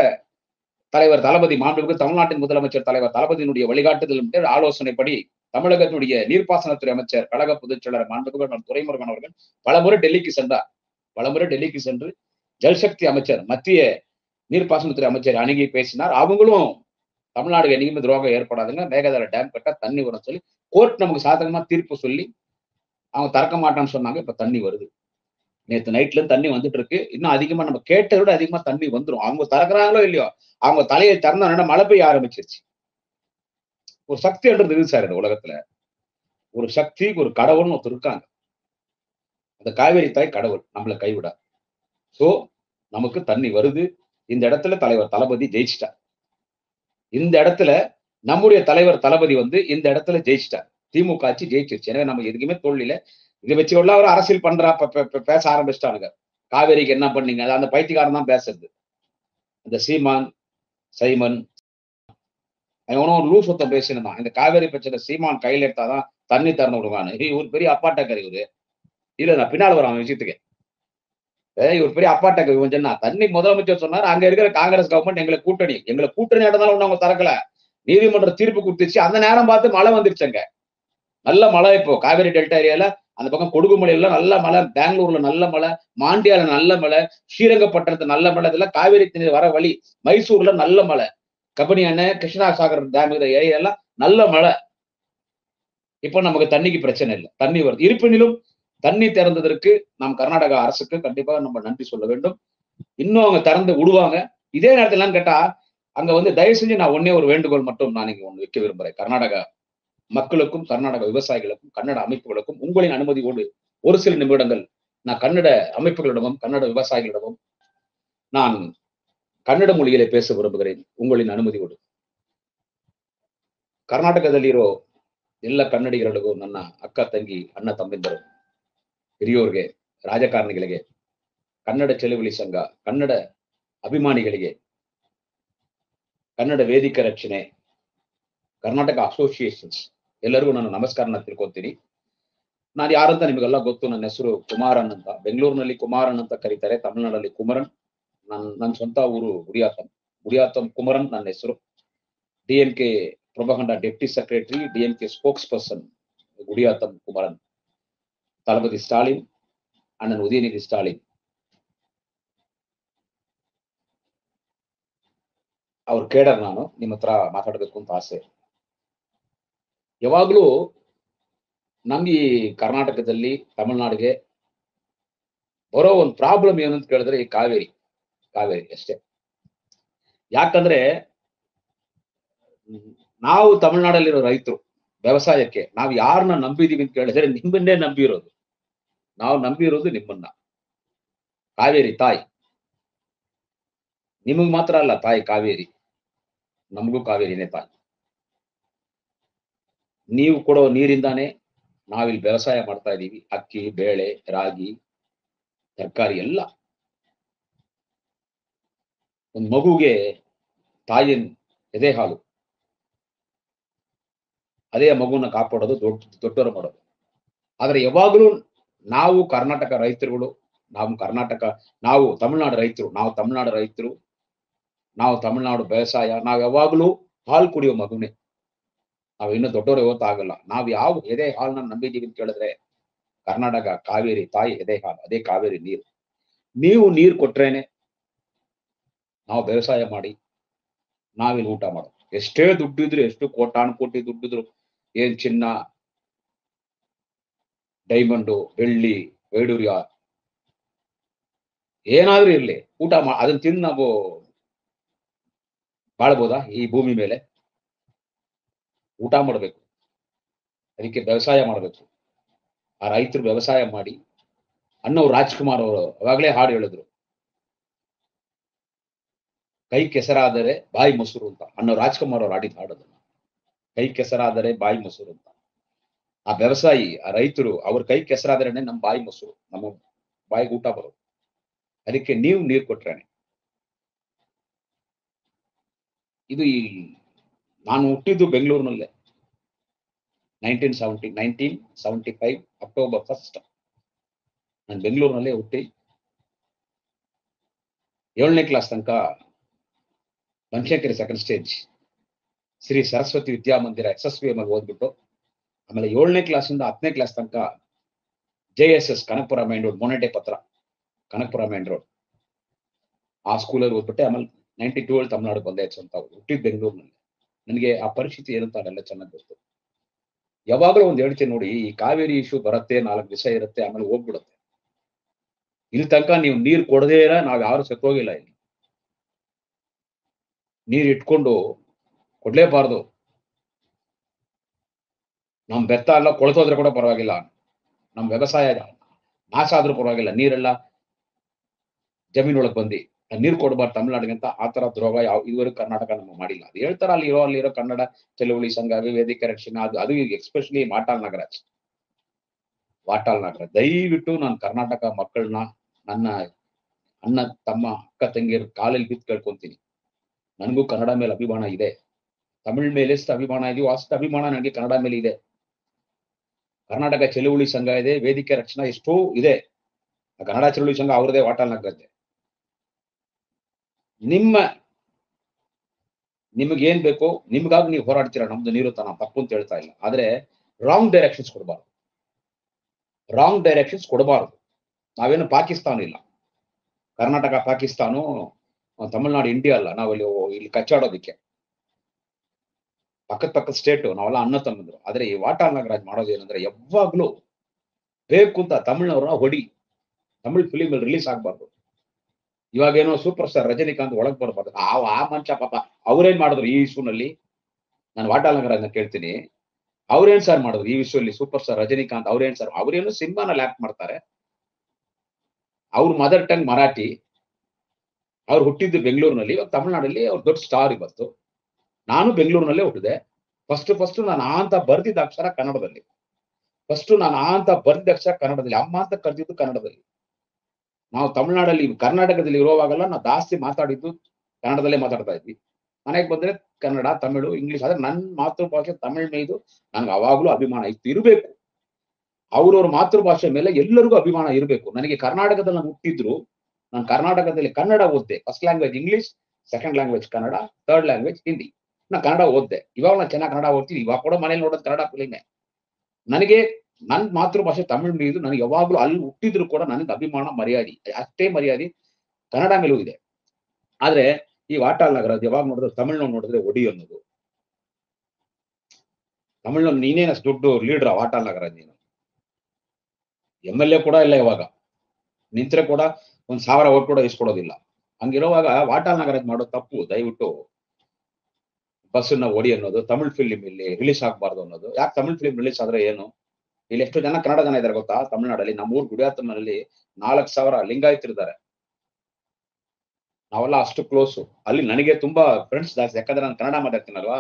தலைவர் தளபதி மாண்புமிகு தமிழ்நாட்டின் முதலமைச்சர் தலைவர் தளபதியினுடைய வழிகாட்டுதல் ஆலோசனைப்படி தமிழகத்தினுடைய நீர்ப்பாசனத்துறை அமைச்சர் கழக பொதுச் செயலர் மாண்புமிகு துரைமுருகன் அவர்கள் பலமுறை டெல்லிக்கு சென்றார். பலமுறை டெல்லிக்கு சென்று ஜல்சக்தி அமைச்சர் மத்திய நீர்ப்பாசனத்துறை அமைச்சர் அணுகி பேசினார். அவங்களும் தமிழ்நாடு என்னைக்குமே துரோகம் ஏற்படாதுங்க. மேகதார டேம் கட்ட தண்ணி வரும் சொல்லி கோர்ட் நமக்கு சாதகமா தீர்ப்பு சொல்லி அவங்க திறக்க மாட்டான்னு சொன்னாங்க. இப்ப தண்ணி வருது. நேத்து நைட்ல தண்ணி வந்துட்டு இருக்கு இன்னும் அதிகமா நம்ம கேட்டதை விட அதிகமா தண்ணி வந்துரும். அவங்க திறக்கிறாங்களோ இல்லையோ அவங்க தலையை திறந்தா மழை பெய்ய ஆரம்பிச்சிருச்சு. ஒரு சக்தி என்றது இருக்கு சார் இந்த உலகத்துல. ஒரு சக்தி ஒரு கடவுள்னு ஒருத்தர் இருக்காங்க. அந்த காவேரி தாய் கடவுள் நம்மளை கைவிடா. சோ நமக்கு தண்ணி வருது. இந்த இடத்துல தலைவர் தளபதி ஜெயிச்சிட்டார். இந்த இடத்துல நம்முடைய தலைவர் தளபதி வந்து இந்த இடத்துல ஜெயிச்சிட்டார். திமுக ஆட்சி ஜெயிச்சிருச்சு. எனவே நம்ம எதுக்குமே தோல்வியில இதை வச்சு உள்ள அவர் அரசியல் பண்றா பேச ஆரம்பிச்சிட்டானுங்க. காவேரிக்கு என்ன பண்ணீங்க? அது அந்த பைத்தியக்காரன் தான் பேசுறது. இந்த சீமான் சைமன் அவனும் ஒரு சுத்தம் பேசினான் இந்த காவேரி பிரச்சனை சீமான் கையில எடுத்தாதான் தண்ணி திறந்து விடுவான்னு இவர் பெரிய அப்பாட்டக்கர் இவரு. இல்ல நான் பின்னால் வர அவன் விஷயத்துக்கு. இவர் பெரிய அப்பாட்டக்கர் இவன் சொன்னா தண்ணி முதலமைச்சர் சொன்னார் அங்க இருக்கிற காங்கிரஸ் கவர்மெண்ட் எங்களை கூட்டணி. எங்களை கூட்டணி நடந்தாலும் ஒண்ணு அவங்க திறக்கல. நீதிமன்ற தீர்ப்பு கொடுத்துச்சு. அந்த நேரம் பார்த்து மழை வந்துருச்சுங்க. நல்ல மழை இப்போ. காவேரி டெல்டா ஏரியால அந்த பக்கம் கொடுகுமலையில நல்ல மழை பெங்களூர்ல நல்ல மழை மாண்டியால நல்ல மழை ஸ்ரீரங்கப்பட்டினத்து நல்ல மழை இதெல்லாம் காவேரி தண்ணீர் வர வழி மைசூர்ல நல்ல மழை கபினி அணை கிருஷ்ணா சாகர் டேம் இருக்கிற ஏரியா நல்ல மழை இப்போ நமக்கு தண்ணிக்கு பிரச்சனை இல்லை. தண்ணி வருது. இருப்பினும் தண்ணி திறந்ததற்கு நாம் கர்நாடகா அரசுக்கு கண்டிப்பாக நம்ம நன்றி சொல்ல வேண்டும். இன்னும் அவங்க திறந்து விடுவாங்க. இதே நேரத்துல கேட்டா அங்க வந்து தயவு செஞ்சு நான் ஒன்னே ஒரு வேண்டுகோள் மட்டும் நான் இங்க ஒண்ணு வைக்க விரும்புறேன். கர்நாடகா மக்களுக்கும் கர்நாடக விவசாயிகளுக்கும் கன்னட அமைப்புகளுக்கும் உங்களின் அனுமதியோடு ஒரு சில நிமிடங்கள் நான் கன்னட அமைப்புகளிடமும் கன்னட விவசாயிகளிடமும் நான் கன்னட மொழியிலே பேச விரும்புகிறேன் உங்களின் ಅನುಮತಿಗಳು ಕರ್ನಾಟಕದಲ್ಲಿರೋ ಎಲ್ಲ ಕನ್ನಡಿಗರಿಗೂ ನನ್ನ ಅಕ್ಕ ತಂಗಿ ಅಣ್ಣ ತಮ್ಮಿಂದರು ಹಿರಿಯೋರಿಗೆ ರಾಜಕಾರಣಿಗಳಿಗೆ ಕನ್ನಡ ಚಳುವಳಿ ಸಂಘ ಕನ್ನಡ ಅಭಿಮಾನಿಗಳಿಗೆ ಕನ್ನಡ ವೇದಿಕೆ ರಕ್ಷಣೆ ಕರ್ನಾಟಕ ಅಸೋಸಿಯೇಷನ್ಸ್ ಎಲ್ಲರಿಗೂ ನಾನು ನಮಸ್ಕಾರನ ತಿಳ್ಕೊತೀನಿ. ನಾನು ಯಾರಂತ ನಿಮಗೆಲ್ಲ ಗೊತ್ತು, ನನ್ನ ಹೆಸರು ಕುಮಾರನ್ ಅಂತ. ಬೆಂಗಳೂರಿನಲ್ಲಿ ಕುಮಾರನ್ ಅಂತ ಕರೀತಾರೆ, ತಮಿಳುನಾಡಲ್ಲಿ ಕುಮರನ್. ನನ್ ನನ್ನ ಸ್ವಂತ ಊರು ಗುಡಿಯಾತಂ ಗುಡಿಯಾತಂ ಕುಮರನ್ ನನ್ನ ಹೆಸರು. D M K ಪ್ರಭಾಖಂಡ deputy secretary, D M K spokesperson Gudiyatham Kumaran. Thalapathy Stalin, ಅಣ್ಣನ್ ಉದಯನಿಧಿ ಸ್ಟಾಲಿನ್. ಅವ್ರ ಕೇಡರ್ ನಾನು ನಿಮ್ಮ ಹತ್ರ ಮಾತಾಡಬೇಕು ಅಂತ ಆಸೆ. ಯಾವಾಗ್ಲೂ ನಮ್ಗೆ ಈ ಕರ್ನಾಟಕದಲ್ಲಿ, ತಮಿಳ್ನಾಡಿಗೆ ಬರೋ ಒಂದು ಪ್ರಾಬ್ಲಮ್ ಏನು ಅಂತ ಕೇಳಿದ್ರೆ ಈ ಕಾವೇರಿ ಕಾವೇರಿ ಅಷ್ಟೇ. ಯಾಕಂದ್ರೆ ನಾವು ತಮಿಳ್ನಾಡಲ್ಲಿರೋ ರೈತರು, ವ್ಯವಸಾಯಕ್ಕೆ ನಾವು ಯಾರನ್ನ ನಂಬಿದೀವಿ ಅಂತ ಕೇಳಿದ್ರೆ ನಿಮ್ಮನ್ನೇ ನಂಬಿರೋದು. ನಾವು ನಂಬಿರೋದು ನಿಮ್ಮನ್ನ. ಕಾವೇರಿ ತಾಯಿ. ನಿಮಗ್ ಮಾತ್ರ ಅಲ್ಲ ತಾಯಿ ಕಾವೇರಿ. ನಮಗೂ ಕಾವೇರಿನೇ ತಾಯಿ. ನೀವು ಕೊಡೋ ನೀರಿಂದಾನೇ ನಾವಿಲ್ಲಿ ವ್ಯವಸಾಯ ಮಾಡ್ತಾ ಇದ್ದೀವಿ ಅಕ್ಕಿ, ಬೇಳೆ, ರಾಗಿ, ತರಕಾರಿ ಎಲ್ಲ. ಒಂದು ಮಗುಗೆ ತಾಯಿನ ಎದೆ ಹಾಲು. ಅದೇ ಮಗುವನ್ನ ಕಾಪಾಡೋದು ದೊಡ್ಡ, ದೊಡ್ಡವರು ಮಾಡೋದು. ಆದ್ರೆ ಯಾವಾಗಲೂ ನಾವು ಕರ್ನಾಟಕ ರೈತರುಗಳು, ನಾವು ಕರ್ನಾಟಕ, ನಾವು ತಮಿಳ್ನಾಡು ರೈತರು, ನಾವು ತಮಿಳ್ನಾಡು ರೈತರು, ನಾವು ತಮಿಳ್ನಾಡು ವ್ಯವಸಾಯ, ನಾವು ಯಾವಾಗಲೂ ಹಾಲು ಕುಡಿಯೋ ಮಗುನೇ. ನಾವು ಇನ್ನೂ ದೊಡ್ಡವರು ಗೊತ್ತಾಗಲ್ಲ ನಾವು ಯಾವ ಎದೆ ಹಾಲನ್ನ ನಂಬಿದ್ದೀವಿ ಅಂತ ಕೇಳಿದ್ರೆ ಕರ್ನಾಟಕ ಕಾವೇರಿ ತಾಯಿ ಎದೆ ಹಾಲು, ಅದೇ ಕಾವೇರಿ ನೀರು. ನೀವು ನೀರು ಕೊಟ್ರೇನೆ ನಾವು ವ್ಯವಸಾಯ ಮಾಡಿ ನಾವಿಲ್ಲಿ ಊಟ ಮಾಡೋದು. ಎಷ್ಟೇ ದುಡ್ಡಿದ್ರು, ಎಷ್ಟು ಕೋಟಾನು ಕೋಟಿ ದುಡ್ಡಿದ್ರು, ಏನ್ ಚಿನ್ನ ಡೈಮಂಡು ಬೆಳ್ಳಿ ವೈಡೂರ್ಯ ಏನಾದ್ರೂ ಇರ್ಲಿ. ಊಟ ಮಾ, ಅದನ್ನ ತಿಂದು ನಾವು ಬಾಳ್ಬೋದಾ ಈ ಭೂಮಿ ಮೇಲೆ? ಊಟ ಮಾಡಬೇಕು. ಅದಕ್ಕೆ ವ್ಯವಸಾಯ ಮಾಡಬೇಕು. ಆ ರೈತರು ವ್ಯವಸಾಯ ಮಾಡಿ ಅನ್ನೋ ರಾಜ್ಕುಮಾರ್ ಅವರು ಅವಾಗಲೇ ಹಾಡು ಹೇಳಿದ್ರು. ಕೈ ಕೆಸರಾದರೆ ಬಾಯಿ ಮೊಸರು ಅಂತ. ಅನ್ನೋ ರಾಜ್ಕುಮಾರ್ ಅವರು ಆಡಿದ ಹಾಡೋದನ್ನ ಕೈ ಕೆಸರಾದರೆ ಬಾಯಿ ಮೊಸರು ಅಂತ. ಆ ವ್ಯವಸಾಯಿ, ಆ ರೈತರು, ಅವ್ರ ಕೈ ಕೆಸರಾದ್ರೇನೆ ನಮ್ಮ ಬಾಯಿ ಮೊಸರು, ನಮ್ಮ ಬಾಯಿಗೆ ಊಟ ಬರೋದು. ಅದಕ್ಕೆ ನೀವು ನೀರು ಕೊಟ್ರೇನೆ. ಇದು ಈ ನಾನು ಹುಟ್ಟಿದ್ದು ಬೆಂಗಳೂರಿನಲ್ಲೇ. Nineteen seventy nineteen seventy five October first ನಾನು ಬೆಂಗಳೂರಿನಲ್ಲೇ ಹುಟ್ಟಿ. ಏಳನೇ ಕ್ಲಾಸ್ ತನಕ ಬನಶಂಕರಿ ಸೆಕೆಂಡ್ ಸ್ಟೇಜ್ ಶ್ರೀ ಸರಸ್ವತಿ ವಿದ್ಯಾಮಂದಿರ ಎಸ್ ಅಲ್ಲಿ ಓದ್ಬಿಟ್ಟು, ಆಮೇಲೆ ಏಳನೇ ಕ್ಲಾಸಿಂದ ಹತ್ತನೇ ಕ್ಲಾಸ್ ತನಕ J S S Kanakapura main road ಮೊನೆಟೆ ಪತ್ರ, ಕನಕಪುರ ಮೈನ್ ರೋಡ್ ಆ ಸ್ಕೂಲಲ್ಲಿ ಓದ್ಬಿಟ್ಟೆ, ಆಮೇಲೆ ನೈಂಟಿ ಟೂ ಅಲ್ಲಿ ತಮಿಳ್ನಾಡು ಬಂದೆ ಅಂತ ಹುಟ್ಟಿದ್ದು ಬೆಂಗಳೂರಿನಲ್ಲಿ. ನನಗೆ ಆ ಪರಿಸ್ಥಿತಿ ಏನಂತ ಅದೆಲ್ಲ ಚೆನ್ನಾಗಿ ಗೊತ್ತು. ಯಾವಾಗಲೂ ಒಂದು ಹೇಳ್ತೀನಿ ನೋಡಿ, ಈ ಕಾವೇರಿ ಇಶ್ಯೂ ಬರುತ್ತೆ, ನಾಲ್ಕು ದಿವಸ ಇರುತ್ತೆ, ಆಮೇಲೆ ಹೋಗ್ಬಿಡುತ್ತೆ. ಇಲ್ಲಿ ತನಕ ನೀವು ನೀರು ಕೊಡದೇ ನಾವ್ ಯಾರು ಸತ್ತೋಗಿಲ್ಲ ಇಲ್ಲಿ. ನೀರು ಇಟ್ಕೊಂಡು ಕೊಡ್ಲೇಬಾರ್ದು. ನಮ್ ಬೆತ್ತ ಎಲ್ಲ ಕೊಳ್ತೋದ್ರೆ ಕೂಡ ಪರವಾಗಿಲ್ಲ. ನಮ್ಮ ವ್ಯವಸಾಯ ನಾಶ ಆದ್ರೂ ಪರವಾಗಿಲ್ಲ, ನೀರೆಲ್ಲ ಜಮೀನೊಳಗೆ ಬಂದು. ನೀರು ಕೊಡಬಾರ್ದು ತಮಿಳ್ನಾಡಿಗೆ ಅಂತ ಆ ತರ ದ್ರೋಹ ಯಾವ ಇದುವರೆಗೂ ಕರ್ನಾಟಕ ನಮ್ಮ ಮಾಡಿಲ್ಲ. ಅದು ಹೇಳ್ತಾರ ಅಲ್ಲಿರೋ ಅಲ್ಲಿರೋ ಕನ್ನಡ ಚಳುವಳಿ ಸಂಘ, ವೇದಿಕೆ ರಕ್ಷಣೆ, ಅದು ಅದು ಎಕ್ಸ್ಪೆಷಲಿ ವಾಟಾಳ್ ನಾಗರಾಜ್. ವಾಟಾಳ್ ನಾಗರಾಜ್. ದಯವಿಟ್ಟು ನಾನು ಕರ್ನಾಟಕ ಮಕ್ಕಳನ್ನ, ನನ್ನ ಅಣ್ಣ, ತಮ್ಮ, ಅಕ್ಕ, ತಂಗಿಯರ ಕಾಲಲ್ಲಿ ಬಿದ್ದು ಕೇಳ್ಕೊಂತೀನಿ. ನನಗೂ ಕನ್ನಡ ಮೇಲೆ ಅಭಿಮಾನ ಇದೆ. ತಮಿಳ್ ಮೇಲೆ ಎಷ್ಟು ಅಭಿಮಾನ ಇದೆಯೋ ಅಷ್ಟು ಅಭಿಮಾನ ನನಗೆ ಕನ್ನಡ ಮೇಲೆ ಇದೆ. ಕರ್ನಾಟಕ ಚಳುವಳಿ ಸಂಘ ಇದೆ, ವೇದಿಕೆ ರಕ್ಷಣಾ ಎಷ್ಟೋ ಇದೆ. ಕನ್ನಡ ಚಳುವಳಿ ಸಂಘ ಅವ್ರದೇ ವಾಟಾಳ್ ನಾಗರಾಜ್. ನಿಮ್ಮ ನಿಮಗೆ ಏನ್ ಬೇಕೋ, ನಿಮ್ಗಾಗಿ ನೀವು ಹೋರಾಡ್ತೀರಾ ನಮ್ದು ನೀರು ತನ ತಪ್ಪು ಅಂತ ಹೇಳ್ತಾ ಇಲ್ಲ. ಆದ್ರೆ ರಾಂಗ್ ಡೈರೆಕ್ಷನ್ಸ್ ಕೊಡಬಾರ್ದು. ರಾಂಗ್ ಡೈರೆಕ್ಷನ್ಸ್ ಕೊಡಬಾರ್ದು. ನಾವೇನು ಪಾಕಿಸ್ತಾನ ಇಲ್ಲ. ಕರ್ನಾಟಕ, ಪಾಕಿಸ್ತಾನ, ತಮಿಳ್ನಾಡು ಇಂಡಿಯಾ ಅಲ್ಲ. ನಾವಲ್ಲಿ ಇಲ್ಲಿ ಕಚ್ಚಾಡೋದಿಕ್ಕೆ. ಪಕ್ಕದ ಪಕ್ಕದ ಸ್ಟೇಟು ನಾವೆಲ್ಲ ಅನ್ನ ತಮ್ಮಂದ್ರು. ಆದ್ರೆ ಈ ವಾಟಾಳ್ ನಾಗರಾಜ್ ಮಾಡೋದು ಏನಂದ್ರೆ ಯಾವಾಗ್ಲೂ ಬೇಕು ಅಂತ ತಮಿಳ್ನವ್ರನ್ನ ಹೊಡಿ. ತಮಿಳ್ ಫಿಲಿಮ್ ರಿಲೀಸ್ ಆಗ್ಬಾರ್ದು. ಇವಾಗೇನೋ ಸೂಪರ್ ಸ್ಟಾರ್ ರಜನಿಕಾಂತ್ ಒಳಗ್ ಬರ್ಬಾರ್ದು ಆ ಆ ಮಂಚ ಪಾಪ ಅವ್ರೇನ್ ಮಾಡಿದ್ರು ಈ ಇಶ್ಯೂನಲ್ಲಿ ನಾನು ವಾಟಾಲ್ ನಗರ ಕೇಳ್ತೀನಿ. ಅವ್ರೇನ್ ಸರ್ ಮಾಡಿದ್ರು ಈ ವಿಷಯದಲ್ಲಿ ಸೂಪರ್ ಸ್ಟಾರ್ ರಜನಿಕಾಂತ್ ಅವ್ರೇನ್ ಸರ್ ಅವ್ರೇನು ಸಿನಿಮಾನಲ್ಲಿ ಆಕ್ಟ್ ಮಾಡ್ತಾರೆ. ಅವ್ರ ಮದರ್ ಟಂಗ್ ಮರಾಠಿ. ಅವ್ರು ಹುಟ್ಟಿದ್ದು ಬೆಂಗಳೂರಿನಲ್ಲಿ. ಇವಾಗ ತಮಿಳ್ನಾಡಲ್ಲಿ ಅವ್ರು ದೊಡ್ಡ ಸ್ಟಾರ್ ಇವತ್ತು. ನಾನು ಬೆಂಗಳೂರಿನಲ್ಲೇ ಹುಟ್ಟಿದೆ. ಫಸ್ಟ್ ಫಸ್ಟ್ ನಾನು ಆ ಅಂತ ಬರ್ದಿದ್ದ ಅಕ್ಷರ ಕನ್ನಡದಲ್ಲಿ. ಫಸ್ಟ್ ನಾನು ಆ ಅಂತ ಬರ್ದಿದ್ದ ಅಕ್ಷರ ಕನ್ನಡದಲ್ಲಿ. ಅಮ್ಮ ಅಂತ ಕರೆದಿದ್ದು ಕನ್ನಡದಲ್ಲಿ. ನಾವು ತಮಿಳ್ನಾಡಲ್ಲಿ, ಕರ್ನಾಟಕದಲ್ಲಿ ಇರೋವಾಗೆಲ್ಲ, ನಾವು ಜಾಸ್ತಿ ಮಾತಾಡಿದ್ದು ಕನ್ನಡದಲ್ಲೇ ಮಾತಾಡ್ತಾ ಇದ್ವಿ. ಮನೆಗೆ ಬಂದ್ರೆ ಕನ್ನಡ, ತಮಿಳು, ಇಂಗ್ಲಿಷ್, ಆದ್ರೆ ನನ್ನ ಮಾತೃಭಾಷೆ ತಮಿಳ್ ಮೇಯ್ದು ನನ್ಗೆ ಅವಾಗ್ಲೂ ಅಭಿಮಾನ ಇತ್ತು, ಇರಬೇಕು. ಅವ್ರವ್ರ ಮಾತೃಭಾಷೆ ಮೇಲೆ ಎಲ್ಲರಿಗೂ ಅಭಿಮಾನ ಇರಬೇಕು. ನನಗೆ ಕರ್ನಾಟಕದಲ್ಲಿ ನಾನು ಹುಟ್ಟಿದ್ರು, ನಾನು ಕರ್ನಾಟಕದಲ್ಲಿ Kannada ಓದ್ದೆ. First language English second language Kannada third language Hindi ನಾನು ಕನ್ನಡ ಓದ್ದೆ. ಇವಾಗ ನಾನು ಚೆನ್ನಾಗಿ ಕನ್ನಡ ಓದ್ತೀನಿ, ಇವಾಗ ಕೂಡ ಮನೇಲಿ ನೋಡೋದು ಕನ್ನಡ ಫಿಲಿಮೇ ನನಗೆ ನನ್ನ ಮಾತೃಭಾಷೆ ತಮಿಳ್ ಇದು ನನಗೆ ಯಾವಾಗ್ಲೂ ಅಲ್ಲಿ ಹುಟ್ಟಿದ್ರು ಕೂಡ ನನಗೆ ಅಭಿಮಾನ, ಮರ್ಯಾದೆ, ಅಷ್ಟೇ ಮರ್ಯಾದೆ ಕನ್ನಡ ಮೇಲೂ ಇದೆ. ಆದ್ರೆ ಈ ವಾಟಾಳ್ ನಗರ ಯಾವಾಗ ನೋಡಿದ್ರೆ ತಮಿಳ್ನಾಡು ನೋಡಿದ್ರೆ ಒಡಿ ಅನ್ನೋದು. ತಮಿಳ್ನಲ್ಲಿ ನೀನೇನ ದುಡ್ಡು ಲೀಡ್ರ ವಾಟಾಳ್ ನಗರ ನೀನು? ಎಂ ಎಲ್ ಎ ಕೂಡ ಇಲ್ಲ ಇವಾಗ. ನಿಂತ್ರೆ ಕೂಡ ಒಂದ್ ಸಾವಿರ ಓಟ್ ಕೂಡ ಇಸ್ಕೊಡೋದಿಲ್ಲ. ಹಂಗಿರುವಾಗ ವಾಟಾಳ್ ನಗರಕ್ಕೆ ಮಾಡೋ ತಪ್ಪು, ದಯವಿಟ್ಟು ಬಸ್ಸನ್ನ ಒಡಿ ಅನ್ನೋದು, ತಮಿಳ್ ಫಿಲಿಂ ಇಲ್ಲಿ ರಿಲೀಸ್ ಆಗ್ಬಾರ್ದು ಅನ್ನೋದು. ಯಾಕೆ ತಮಿಳ್ ಫಿಲಿಂ ರಿಲೀಸ್ ಆದ್ರೆ ಏನು? ಇಲ್ಲಿ ಎಷ್ಟು ಜನ ಕನ್ನಡ ಜನ ಇದಾರೆ ಗೊತ್ತಾ? ತಮಿಳ್ನಾಡಲ್ಲಿ. ನಮ್ಮೂರ್ ಗುಡಿಯಾತಮ್ಮನಲ್ಲಿ ನಾಲ್ಕು ಸಾವಿರ ಲಿಂಗಾಯತರಿದ್ದಾರೆ ನಾವೆಲ್ಲ ಅಷ್ಟು ಕ್ಲೋಸು ಅಲ್ಲಿ ನನಗೆ ತುಂಬಾ ಫ್ರೆಂಡ್ಸ್ ಜಾಸ್ತಿ. ಯಾಕಂದ್ರೆ ನಾನು ಕನ್ನಡ ಮಾತಾಡ್ತೀನಲ್ವಾ?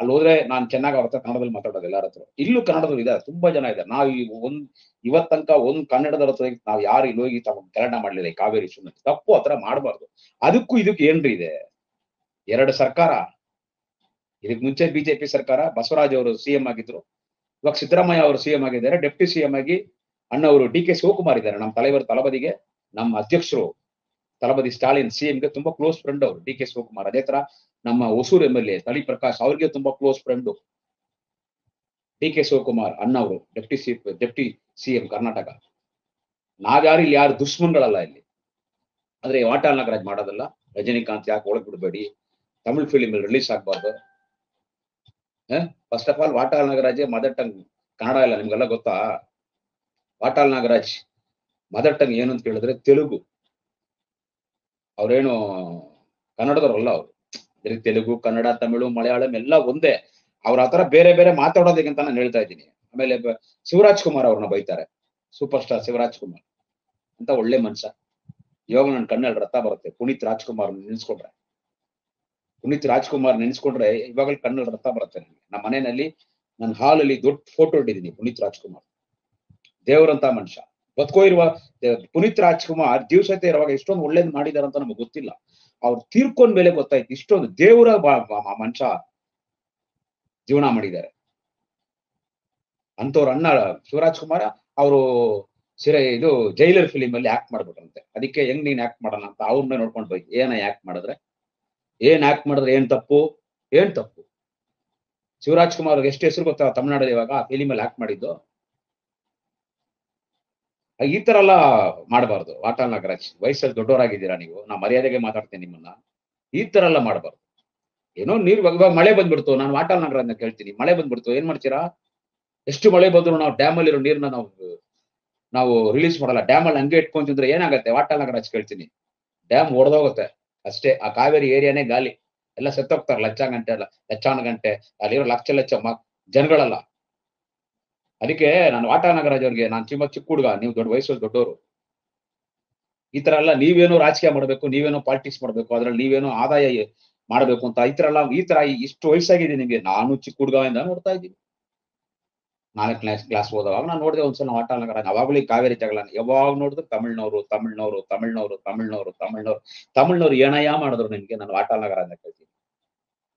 ಅಲ್ಲಿ ಹೋದ್ರೆ ನಾನು ಚೆನ್ನಾಗಿ ಅವ್ರ ಕನ್ನಡದಲ್ಲಿ ಮಾತಾಡೋದು ಎಲ್ಲರ ಹತ್ರ. ಇಲ್ಲೂ ಕನ್ನಡದವ್ರು ಇದ್ದಾರೆ. ತುಂಬಾ ಜನ ಇದ್ದಾರೆ. ನಾವು ಈ ಒಂದ್, ಇವತ್ತನಕ ಒಂದ್ ಕನ್ನಡದ ಹತ್ರ ನಾವು ಯಾರು ಇಲ್ಲಿ ಹೋಗಿ ತಮ್ಮ ಕನ್ನಡ ಮಾಡ್ಲಿಲ್ಲ ಕಾವೇರಿ ಸುಮ್ಮನೆ ತಪ್ಪು ಆತರ ಮಾಡಬಾರ್ದು. ಅದಕ್ಕೂ ಇದಕ್ಕೂ ಏನ್ರಿ ಇದೆ? ಎರಡು ಸರ್ಕಾರ. ಇದಕ್ ಮುಂಚೆ ಬಿಜೆಪಿ ಸರ್ಕಾರ, ಬಸವರಾಜ್ ಅವರು ಸಿಎಂ ಆಗಿದ್ರು. ಇವಾಗ ಸಿದ್ದರಾಮಯ್ಯ ಅವರು ಸಿಎಂ ಆಗಿದ್ದಾರೆ ಡೆಪ್ಟಿ ಸಿಎಂ ಆಗಿ ಅಣ್ಣವರು ಡಿ ಕೆ ಶಿವಕುಮಾರ್ ಇದ್ದಾರೆ ನಮ್ಮ தலைவர் ತಳಬದಿಗೆ ನಮ್ಮ ಅಧ್ಯಕ್ಷರು ತಳಬದಿ ಸ್ಟಾಲಿನ್ ಸಿಎಂಗೆ ತುಂಬಾ ಕ್ಲೋಸ್ ಫ್ರೆಂಡ್ ಅವರು ಡಿ ಕೆ ಶಿವಕುಮಾರ್ ಅದೇ ತರ ನಮ್ಮ ಹೊಸೂರು ಎಂ ಎಲ್ ಎ ತಳಿ ಪ್ರಕಾಶ್ ಅವ್ರಿಗೆ ತುಂಬಾ close friend D K Shivakumar ಅಣ್ಣವರು deputy C deputy CM Karnataka ನಾವ್ಯಾರು ಇಲ್ಲಿ ಯಾರು ದುಶ್ಮನ್ಗಳಲ್ಲ ಇಲ್ಲಿ ಆದ್ರೆ ವಾಟಾಳ್ ನಾಗರಾಜ್ ಮಾಡೋದಲ್ಲ ರಜನಿಕಾಂತ್ ಯಾಕೆ ಒಳಗ್ ಬಿಡಬೇಡಿ ತಮಿಳ್ ಫಿಲಿಮ್ ರಿಲೀಸ್ ಆಗ್ಬಾರ್ದು First of all Vatal Nagaraj mother tongue Kannada ಇಲ್ಲ, ನಿಮ್ಗೆಲ್ಲ ಗೊತ್ತಾ? ವಾಟಾಳ್ ನಾಗರಾಜ್ ಮದರ್ ಟಂಗ್ ಏನು ಅಂತ ಕೇಳಿದ್ರೆ ತೆಲುಗು. ಅವ್ರೇನು ಕನ್ನಡದವ್ರಲ್ಲ ಅವ್ರು. ಬರೀ ತೆಲುಗು, ಕನ್ನಡ, ತಮಿಳು, ಮಲಯಾಳಂ ಎಲ್ಲ ಒಂದೇ. ಅವ್ರ ಆತರ ಬೇರೆ ಬೇರೆ ಮಾತಾಡೋದಕ್ಕಿಂತ ನಾನು ಹೇಳ್ತಾ ಇದ್ದೀನಿ. ಆಮೇಲೆ ಶಿವರಾಜ್ ಕುಮಾರ್ ಅವ್ರನ್ನ ಬೈತಾರೆ. Super star Shivaraj Kumar. ಅಂತ ಒಳ್ಳೆ ಮನುಷ್ಯ. ಇವಾಗ ನನ್ನ ಕಣ್ಣಲ್ಲಿ ರಥ ಬರುತ್ತೆ. ಪುನೀತ್ ರಾಜ್ಕುಮಾರ್ ನೆನ್ಸ್ಕೊಂಡ್ರೆ. ಪುನೀತ್ ರಾಜ್ಕುಮಾರ್ ನೆನ್ಸ್ಕೊಂಡ್ರೆ ಇವಾಗಲೂ ಕಣ್ಣಲ್ಲಿ ರಥ ಬರುತ್ತೆ ನನಗೆ. ನಮ್ಮ ಮನೆಯಲ್ಲಿ ನನ್ನ ಹಾಲಲ್ಲಿ ದೊಡ್ಡ ಫೋಟೋ ಇಟ್ಟಿದ್ದೀನಿ ಪುನೀತ್ ರಾಜ್ಕುಮಾರ್. ದೇವರಂತ ಮನುಷ್ಯ. ಬದುಕೋ ಇರುವ ಪುನೀತ್ ರಾಜ್ಕುಮಾರ್ ದಿವಸತೆ ಇರುವಾಗ ಎಷ್ಟೊಂದು ಒಳ್ಳೇದ್ ಮಾಡಿದಾರೆ ಅಂತ ನಮಗೆ ಗೊತ್ತಿಲ್ಲ. ಅವ್ರು ತೀರ್ಕೊಂಡ್ ಮೇಲೆ ಗೊತ್ತಾಯ್ತು. ಇಷ್ಟೊಂದು ದೇವರ ಮನುಷ್ಯ ಜೀವನ ಮಾಡಿದ್ದಾರೆ ಅಂತವ್ರ ಅಣ್ಣ ಶಿವರಾಜ್ ಕುಮಾರ್ ಅವರು ಸಿರೆ ಇದು ಜೈಲರ್ ಫಿಲಿಮ್ ಅಲ್ಲಿ ಆಕ್ಟ್ ಮಾಡ್ಬಿಟ್ರಂತೆ. ಅದಕ್ಕೆ ಹೆಂಗ್ ನೀನ್ ಆಕ್ಟ್ ಮಾಡೋಣ ಅಂತ ಅವ್ರನ್ನ ನೋಡ್ಕೊಂಡು ಹೋಗಿ ಏನ ಆಕ್ಟ್ ಮಾಡಿದ್ರೆ. ಏನ್ ಆಕ್ಟ್ ಮಾಡಿದ್ರೆ ಏನ್ ತಪ್ಪು? ಏನ್ ತಪ್ಪು? ಶಿವರಾಜ್ ಕುಮಾರ್ ಅವ್ರಿಗೆ ಎಷ್ಟು ಹೆಸರು ಗೊತ್ತಾ ತಮಿಳ್ನಾಡಲ್ಲಿ ಇವಾಗ ಆ ಫಿಲಿಮ್ ಅಲ್ಲಿ ಆಕ್ಟ್ ಮಾಡಿದ್ದು? ಈ ತರ ಎಲ್ಲ ಮಾಡಬಾರ್ದು, ವಾಟಾಳ್ ನಾಗರಾಜ್. ವಯಸ್ಸಲ್ಲಿ ದೊಡ್ಡವರಾಗಿದ್ದೀರಾ ನೀವು? ನಾ ಮರ್ಯಾದೆಗೆ ಮಾತಾಡ್ತೀನಿ ನಿಮ್ಮನ್ನ. ಈ ತರ ಎಲ್ಲ ಮಾಡಬಾರ್ದು. ಏನೋ ನೀರು ಇವಾಗ ಮಳೆ ಬಂದ್ಬಿಡ್ತು, ನಾನು ವಾಟಾಳ್ ನಾಗರಾಜ್ನ ಕೇಳ್ತೀನಿ. ಮಳೆ ಬಂದ್ಬಿಡ್ತು, ಏನ್ ಮಾಡ್ತೀರಾ? ಎಷ್ಟು ಮಳೆ ಬಂದ್ರು ನಾವು ಡ್ಯಾಮ್ ಅಲ್ಲಿರೋ ನೀರನ್ನ ನಾವು ನಾವು ರಿಲೀಸ್ ಮಾಡಲ್ಲ. ಡ್ಯಾಮ್ ಅಲ್ಲಿ ಹಂಗೆ ಇಟ್ಕೊಂತಿದ್ರೆ ಏನಾಗತ್ತೆ? ವಾಟಾಲ್ ನಾಗರಾಜ್ ಕೇಳ್ತೀನಿ. ಡ್ಯಾಮ್ ಒಡೆದೋಗುತ್ತೆ. ಅಷ್ಟೇ, ಆ ಕಾವೇರಿ ಏರಿಯಾನೇ ಗಾಲಿ. ಎಲ್ಲ ಸತ್ತೋಗ್ತಾರೆ ಲಕ್ಷ ಗಂಟೆ ಅಲ್ಲ ಲಚ್ಚಾನ ಗಂಟೆ, ಅಲ್ಲಿರೋ ಲಕ್ಷ ಲಕ್ಷ ಜನಗಳಲ್ಲ. ಅದಕ್ಕೆ ನಾನು ವಾಟ ನಾಗರಾಜ್ ಅವ್ರಿಗೆ, ನಾನು ಚಿಮ್ಮ ಚಿಕ್ಕ ಹುಡುಗ ನೀವು ದೊಡ್ಡ ವಯಸ್ಸಲ್ಲಿ ದೊಡ್ಡವರು ಈ ತರ ಎಲ್ಲ ನೀವೇನೋ ರಾಜಕೀಯ ಮಾಡಬೇಕು, ನೀವೇನೋ ಪಾಲಿಟಿಕ್ಸ್ ಮಾಡಬೇಕು, ಅದ್ರಲ್ಲಿ ನೀವೇನೋ ಆದಾಯ ಮಾಡಬೇಕು ಅಂತ ಈ ತರ ಎಲ್ಲ, ಈ ತರ ಇಷ್ಟು ವಯಸ್ಸಾಗಿದೆ ನಿಮಗೆ. ನಾನು ಚಿಕ್ಕ ಹುಡುಗದಿಂದ ನೋಡ್ತಾ ಇದ್ದೀನಿ. ನಾಲ್ಕು ಕ್ಲಾಸ್ ಕ್ಲಾಸ್ ಓದುವಾಗ ನಾನು ನೋಡಿದೆ ಒಂದ್ಸಲ ವಾಟಾಳ್ ನಾಗರಾಜ್ ಅವಾಗಲೂ ಈ ಕಾವೇರಿ ಜಗಳ ಯಾವಾಗ ನೋಡಿದ್ರು ತಮಿಳ್ನವರು ತಮಿಳ್ನವರು ತಮಿಳ್ನವರು ತಮಿಳ್ನವರು ತಮಿಳ್ನವರು, ತಮಿಳ್ನವ್ರು ಏನಯ್ಯ ಮಾಡಿದ್ರು ನಿನ್ಗೆ ನಾನು ನಗರ ಅಂತ ಕೇಳ್ತೀನಿ.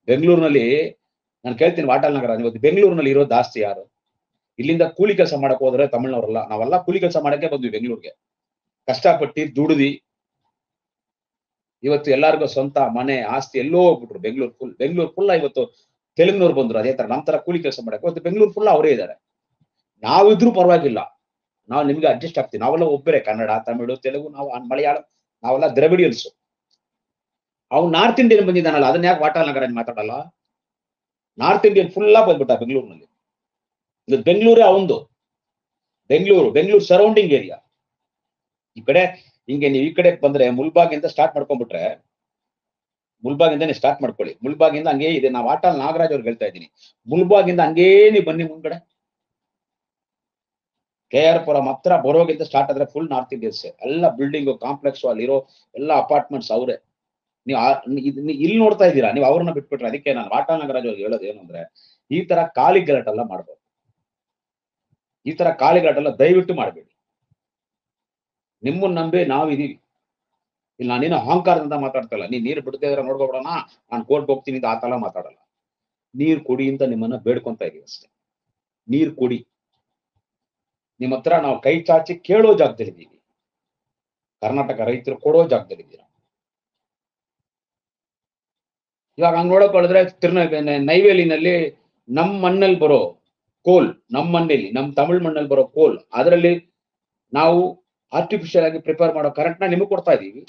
ಬೆಂಗಳೂರಿನಲ್ಲಿ ನಾನು ಕೇಳ್ತೀನಿ ವಾಟಾಳ ನಗರ ಇವತ್ತು ಬೆಂಗಳೂರಿನಲ್ಲಿ ಇರೋ ಜಾಸ್ತಿ ಯಾರು? ಇಲ್ಲಿಂದ ಕೂಲಿ ಕೆಲಸ ಮಾಡಕ್ ಹೋದ್ರೆ ತಮಿಳ್ನವರಲ್ಲ. ನಾವೆಲ್ಲ ಕೂಲಿ ಕೆಲಸ ಮಾಡಕ್ಕೆ ಬಂದ್ವಿ ಬೆಂಗಳೂರಿಗೆ. ಕಷ್ಟಪಟ್ಟು ದುಡಿದಿ ಇವತ್ತು ಎಲ್ಲಾರ್ಗು ಸ್ವಂತ ಮನೆ, ಆಸ್ತಿ ಎಲ್ಲೋ ಹೋಗ್ಬಿಟ್ರು ಬೆಂಗಳೂರು ಫುಲ್ ಬೆಂಗಳೂರು ಫುಲ್ ಇವತ್ತು ತೆಲುಗಿನವ್ರು ಬಂದ್ರು ಅದೇ ತರ ನಮ್ಮ ತರ ಕೂಲಿ ಕೆಲಸ ಮಾಡಕ್ಕೆ ಇವತ್ತು ಬೆಂಗಳೂರು ಫುಲ್ ಅವರೇ ಇದ್ದಾರೆ ನಾವಿದ್ರು ಪರವಾಗಿಲ್ಲ. ನಾವು ನಿಮ್ಗೆ ಅಡ್ಜಸ್ಟ್ ಆಗ್ತೀವಿ. ನಾವೆಲ್ಲ ಒಬ್ಬರೇ, ಕನ್ನಡ, ತಮಿಳು, ತೆಲುಗು, ನಾವು ಮಲಯಾಳಂ, ನಾವೆಲ್ಲ ದ್ರವಿಡಿಯನ್ಸು. ಅವ್ನು ನಾರ್ತ್ ಇಂಡಿಯನ್ ಬಂದಿದ್ದಾನಲ್ಲ, ಅದನ್ನ ಯಾಕೆ ವಾಟಾಲ್ ನಗರ ಮಾತಾಡಲ್ಲ? ನಾರ್ತ್ ಇಂಡಿಯನ್ ಫುಲ್ಲಾ ಬಂದ್ಬಿಟ್ಟ ಬೆಂಗಳೂರಿನಲ್ಲಿ. ಇದು ಬೆಂಗಳೂರೇ ಅವಂದು. ಬೆಂಗಳೂರು ಬೆಂಗಳೂರು ಸರೌಂಡಿಂಗ್ ಏರಿಯಾ ಈ ಕಡೆ, ಹಿಂಗೆ ನೀವು ಈ ಕಡೆ ಬಂದ್ರೆ ಮುಲ್ಬಾಗಿಂದ ಸ್ಟಾರ್ಟ್ ಮಾಡ್ಕೊಂಡ್ಬಿಟ್ರೆ ಮುಲ್ಬಾಗಿಂದಾನೆ ಸ್ಟಾರ್ಟ್ ಮಾಡ್ಕೊಳ್ಳಿ. ಮುಲ್ಬಾಗಿಂದ ಹಂಗೇ ಇದೆ. ನಾವು ಆಟಲ್ ನಾಗರಾಜ್ ಅವ್ರಿಗೆ ಹೇಳ್ತಾ ಇದ್ದೀನಿ. ಮುಲ್ಬಾಗಿಂದ ಹಂಗೇ ನೀವು ಬನ್ನಿ ಮುಂದ್ಗಡೆ. ಕೆ ಆರ್ ಪುರಂ ಹತ್ರ ಬರೋಗಿಂತ ಸ್ಟಾರ್ಟ್ ಆದ್ರೆ ಫುಲ್ ನಾರ್ತ್ ಇಂಡಿಯನ್ಸ್ ಎಲ್ಲ ಬಿಲ್ಡಿಂಗ್ ಕಾಂಪ್ಲೆಕ್ಸ್ ಅಲ್ಲಿರೋ ಎಲ್ಲ ಅಪಾರ್ಟ್ಮೆಂಟ್ಸ್ ಅವರೇ. ನೀವು ಇಲ್ಲಿ ನೋಡ್ತಾ ಇದ್ದೀರಾ? ನೀವು ಅವ್ರನ್ನ ಬಿಟ್ಬಿಟ್ರೆ ಅದಕ್ಕೆ ನಾನು ವಾಟಾ ನಾಗರಾಜ್ ಅವ್ರಿಗೆ ಹೇಳೋದು ಏನು ಅಂದ್ರೆ, ಈ ತರ ಖಾಲಿ ಗಲಾಟೆಲ್ಲ ಮಾಡ್ಬೋದು ಈ ತರ ಖಾಲಿ ಗಲಾಟೆಲ್ಲ ದಯವಿಟ್ಟು ಮಾಡಬೇಡಿ. ನಿಮ್ಮನ್ನ ನಂಬಿ ನಾವಿದೀವಿ ಇಲ್ಲಿ, ನಾನೇನು ಅಹಂಕಾರದಿಂದ ಮಾತಾಡ್ತಲ್ಲ ನೀನ್ ನೀರು ಬಿಡ್ತಾ ಇದ್ರೆ ನೋಡ್ಕೊಬಿಡೋಣ ನಾನು ಕೋರ್ಟ್ ಹೋಗ್ತೀನಿ ಅಂತ ಆ ತರ ಮಾತಾಡಲ್ಲ. ನೀರ್ ಕೊಡಿ ಅಂತ ನಿಮ್ಮನ್ನ ಬೇಡ್ಕೊಂತ ಇದೀವಿ ಅಷ್ಟೇ. ನೀರ್ ಕೊಡಿ. ನಿಮ್ಮ ಹತ್ರ ನಾವು ಕೈ ಚಾಚಿ ಕೇಳೋ ಜಾಗದಲ್ಲಿದ್ದೀವಿ ಕರ್ನಾಟಕ ರೈತರು ಕೊಡೋ ಜಾಗದಲ್ಲಿದ್ದೀರಾ ಇವಾಗ ಹಂಗ್ ನೋಡಕ್ ಹೊಡೆದ್ರೆ ತಿರ್ನ ನೈವೇಲಿನಲ್ಲಿ ನಮ್ ಮಣ್ಣಲ್ಲಿ ಬರೋ ಕೋಲ್, ನಮ್ ಮಣ್ಣಲ್ಲಿ, ನಮ್ ತಮಿಳ್ ಮಣ್ಣಲ್ಲಿ ಬರೋ ಕೋಲ್, ಅದರಲ್ಲಿ ನಾವು ಆರ್ಟಿಫಿಷಿಯಲ್ ಆಗಿ ಪ್ರಿಪೇರ್ ಮಾಡೋ ಕರೆಂಟ್ನ ನಿಮಗೆ ಕೊಡ್ತಾ ಇದೀವಿ.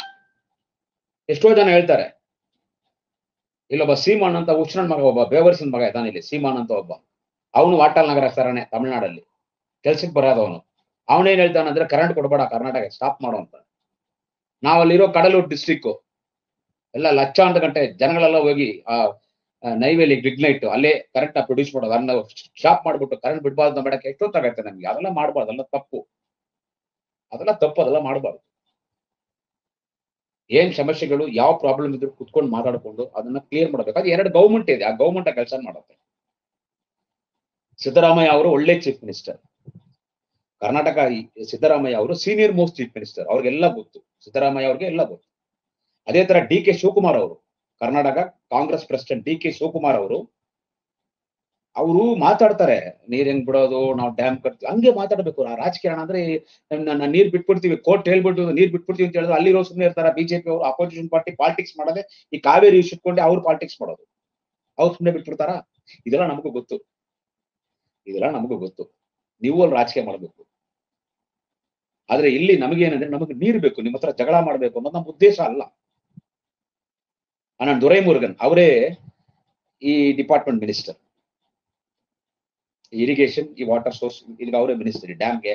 ಎಷ್ಟೋ ಜನ ಹೇಳ್ತಾರೆ, ಇಲ್ಲೊಬ್ಬ ಸೀಮಾನ್ ಅಂತ ಉಷ್ಣನ್ ಮಗ ಒಬ್ಬ, ಬೇವರ್ಸಿನ ಮಗ ಇದ್ದಾನೆ ಇಲ್ಲಿ, ಸೀಮಾನ್ ಅಂತ ಒಬ್ಬ. ಅವನು ವಾಟಾಲ್ ನಗರ ಸರಣೆ ತಮಿಳ್ನಾಡಲ್ಲಿ ಕೆಲ್ಸಕ್ಕೆ ಬರೋದವನು. ಅವನೇನ್ ಹೇಳ್ತಾನೆ ಅಂದ್ರೆ ಕರೆಂಟ್ ಕೊಡಬೇಡ, ಕರ್ನಾಟಕ ಸ್ಟಾಪ್ ಮಾಡು ಅಂತ. ನಾವಲ್ಲಿರೋ ಕಡಲೂರು ಡಿಸ್ಟಿಕ್ ಎಲ್ಲ ಲಕ್ಷಾಂತರ ಗಂಟೆ ಜನಗಳೆಲ್ಲ ಹೋಗಿ, ಆ ನೈವೇಲಿ ನೈಟ್ ಅಲ್ಲೇ ಕರೆಂಟ್ನ ಪ್ರೊಡ್ಯೂಸ್ ಮಾಡೋದು, ಅದನ್ನ ಸ್ಟಾಪ್ ಮಾಡ್ಬಿಟ್ಟು ಕರೆಂಟ್ ಬಿಡಬಾರ್ದು ಮಾಡಕ್ಕೆ ಎಷ್ಟೊತ್ತಾಗತ್ತೆ ನಮ್ಗೆ? ಅದೆಲ್ಲ ಮಾಡಬಾರ್ದು, ಅದೆಲ್ಲ ತಪ್ಪು. ಅದೆಲ್ಲ ತಪ್ಪು, ಅದೆಲ್ಲ ಮಾಡಬಾರ್ದು. ಏನ್ ಸಮಸ್ಯೆಗಳು, ಯಾವ ಪ್ರಾಬ್ಲಮ್ ಇದ್ರು ಕುತ್ಕೊಂಡು ಮಾತಾಡ್ಕೊಂಡು ಅದನ್ನ ಕ್ಲಿಯರ್ ಮಾಡಬೇಕು. ಅದು ಎರಡು ಗೌರ್ಮೆಂಟ್ ಇದೆ. ಆ ಗೌರ್ಮೆಂಟ್ ಆ ಕೆಲಸ ಮಾಡುತ್ತೆ. ಸಿದ್ದರಾಮಯ್ಯ ಅವರು ಒಳ್ಳೆ ಚೀಫ್ ಮಿನಿಸ್ಟರ್ ಕರ್ನಾಟಕ ಸಿದ್ದರಾಮಯ್ಯ ಅವರು ಸೀನಿಯರ್ ಮೋಸ್ಟ್ ಚೀಫ್ ಮಿನಿಸ್ಟರ್ ಅವ್ರಿಗೆಲ್ಲ ಗೊತ್ತು. ಸಿದ್ದರಾಮಯ್ಯ ಅವ್ರಿಗೆ ಎಲ್ಲ ಗೊತ್ತು. ಅದೇ ತರ ಡಿ ಕೆ ಶಿವಕುಮಾರ್ ಅವರು, Karnataka Congress president D K Shivakumar ಅವರು ಅವರು ಮಾತಾಡ್ತಾರೆ, ನೀರ್ ಹೆಂಗ್ ಬಿಡೋದು? ನಾವು ಡ್ಯಾಮ್ ಕಟ್ತೀವಿ. ಹಂಗೆ ಮಾತಾಡ್ಬೇಕು. ರಾಜಕಾರಣ ಅಂದ್ರೆ ನನ್ನ ನೀರ್ ಬಿಟ್ಬಿಡ್ತೀವಿ. ಕೋರ್ಟ್ ಹೇಳ್ಬಿಟ್ಟು, ನೀರ್ ಬಿಟ್ಬಿಡ್ತೀವಿ ಅಂತ ಹೇಳಿದ್ರೆ ಅಲ್ಲಿರೋ ಸುಮ್ಮನೆ ಇರ್ತಾರೆ. ಬಿಜೆಪಿ ಅವರು ಅಪೋಸಿಷನ್ ಪಾರ್ಟಿ ಪಾಲಿಟಿಕ್ಸ್ ಮಾಡದೆ, ಈ ಕಾವೇರಿ ಇಟ್ಕೊಂಡೆ ಅವ್ರು ಪಾಲಿಟಿಕ್ಸ್ ಮಾಡೋದು. ಅವ್ರು ಸುಮ್ಮನೆ ಬಿಟ್ಬಿಡ್ತಾರ? ಇದೆಲ್ಲ ನಮಗೂ ಗೊತ್ತು. ಇದೆಲ್ಲ ನಮಗೂ ಗೊತ್ತು. ನೀವು ಅಲ್ಲಿ ರಾಜಕೀಯ ಮಾಡಬೇಕು. ಆದ್ರೆ ಇಲ್ಲಿ ನಮಗೇನಂದ್ರೆ, ನಮಗೆ ನೀರ್ ಬೇಕು. ನಿಮ್ಮ ಹತ್ರ ಜಗಳ ಮಾಡ್ಬೇಕು ಅನ್ನೋದು ನಮ್ಮ ಉದ್ದೇಶ ಅಲ್ಲ. ಅಣ್ಣ ದೊರೈಮುರುಗನ್. ಅವರೇ ಈ ಡಿಪಾರ್ಟ್ಮೆಂಟ್ ಮಿನಿಸ್ಟರ್ ಇರಿಗೇಷನ್ ಈ ವಾಟರ್ ಸೋರ್ಸ್ ಈಗ ಅವರೇ ಮಿನಿಸ್ಟರ್ ಡ್ಯಾಮ್ಗೆ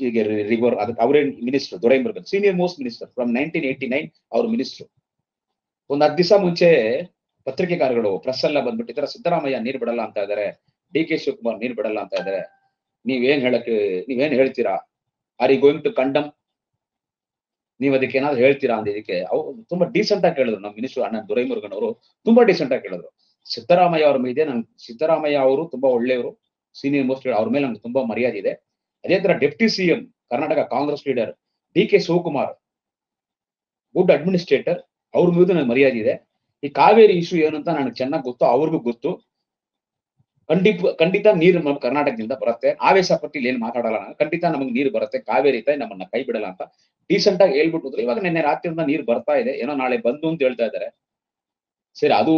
ಈಗ ರಿವರ್ ಅದಕ್ಕೆ ಅವರೇ minister Duraimurugan senior most minister from nineteen eighty nine ಅವ್ರ ಮಿನಿಸ್ಟರ್ ಒಂದ್ ಹತ್ತು ದಿವಸ ಮುಂಚೆ ಪತ್ರಿಕೆಗಾರಗಳು ಪ್ರೆಸ್ ಎಲ್ಲ ಬಂದ್ಬಿಟ್ಟು, ಈ ತರ ಸಿದ್ದರಾಮಯ್ಯ ನೀರ್ ಬಿಡಲ್ಲ ಅಂತ ಇದಾರೆ, ಡಿ ಕೆ ಶಿವಕುಮಾರ್ ನೀರ್ ಬಿಡಲ್ಲ ಅಂತ ಇದಾರೆ, ನೀವೇನ್ ಹೇಳಕ್ಕೆ ನೀವೇನ್ ಹೇಳ್ತೀರಾ? ಆರ್ ಈ ಗೋಯಿಂಗ್ ಟು ಕಂಡಮ್ ನೀವ್ ಅದಕ್ಕೆ ಏನಾದ್ರು ಹೇಳ್ತೀರಾ ಅಂತ ಇದಕ್ಕೆ ಅವ್ರು ತುಂಬಾ ಡೀಸೆಂಟ್ ಆಗಿ ಕೇಳಿದ್ರು ನಮ್ಮ ಮಿನಿಸ್ಟರ್ ಅಣ್ಣ ದೊರೈಮುರುಗನ್ ಅವರು ತುಂಬಾ ಡೀಸೆಂಟ್ ಆಗಿ ಕೇಳಿದ್ರು. ಸಿದ್ದರಾಮಯ್ಯ ಅವ್ರ ಮೇಲೆ ನಂಗೆ ಸಿದ್ದರಾಮಯ್ಯ ಅವರು ತುಂಬಾ ಒಳ್ಳೆಯವರು ಸೀನಿಯರ್ ಮೋಸ್ಟ್ ಅವ್ರ ಮೇಲೆ ನಂಗೆ ತುಂಬಾ ಮರ್ಯಾದೆ ಇದೆ. ಅದೇ ತರ deputy CM Karnataka Congress leader D K Shivakumar good administrator ಅವ್ರ ಮೇಲೆ ನನಗೆ ಮರ್ಯಾದೆ ಇದೆ. ಈ ಕಾವೇರಿ ಇಶ್ಯೂ ಏನು ಅಂತ ನನಗೆ ಚೆನ್ನಾಗಿ ಗೊತ್ತು, ಅವ್ರಿಗೂ ಗೊತ್ತು. ಖಂಡಿತ ಖಂಡಿತ ನೀರು ನಮ್ಮ ಕರ್ನಾಟಕದಿಂದ ಬರುತ್ತೆ. ಆವೇಶ ಪಟ್ಟಿಲಿ ಏನ್ ಮಾತಾಡಲ್ಲ ನಾನು. ಖಂಡಿತ ನಮಗೆ ನೀರು ಬರುತ್ತೆ. ಕಾವೇರಿ ತಾಯಿ ನಮ್ಮನ್ನ ಕೈ ಬಿಡಲ್ಲ ಅಂತ. ಡೀಸೆಂಟ್ ಆಗಿ ಹೇಳ್ಬಿಟ್ಟು ಇವಾಗ ನಿನ್ನೆ ರಾತ್ರಿಯಿಂದ ನೀರು ಬರ್ತಾ ಇದೆ. ಏನೋ ನಾಳೆ ಬಂದು ಅಂತ ಹೇಳ್ತಾ ಇದ್ದಾರೆ. ಸರಿ, ಅದು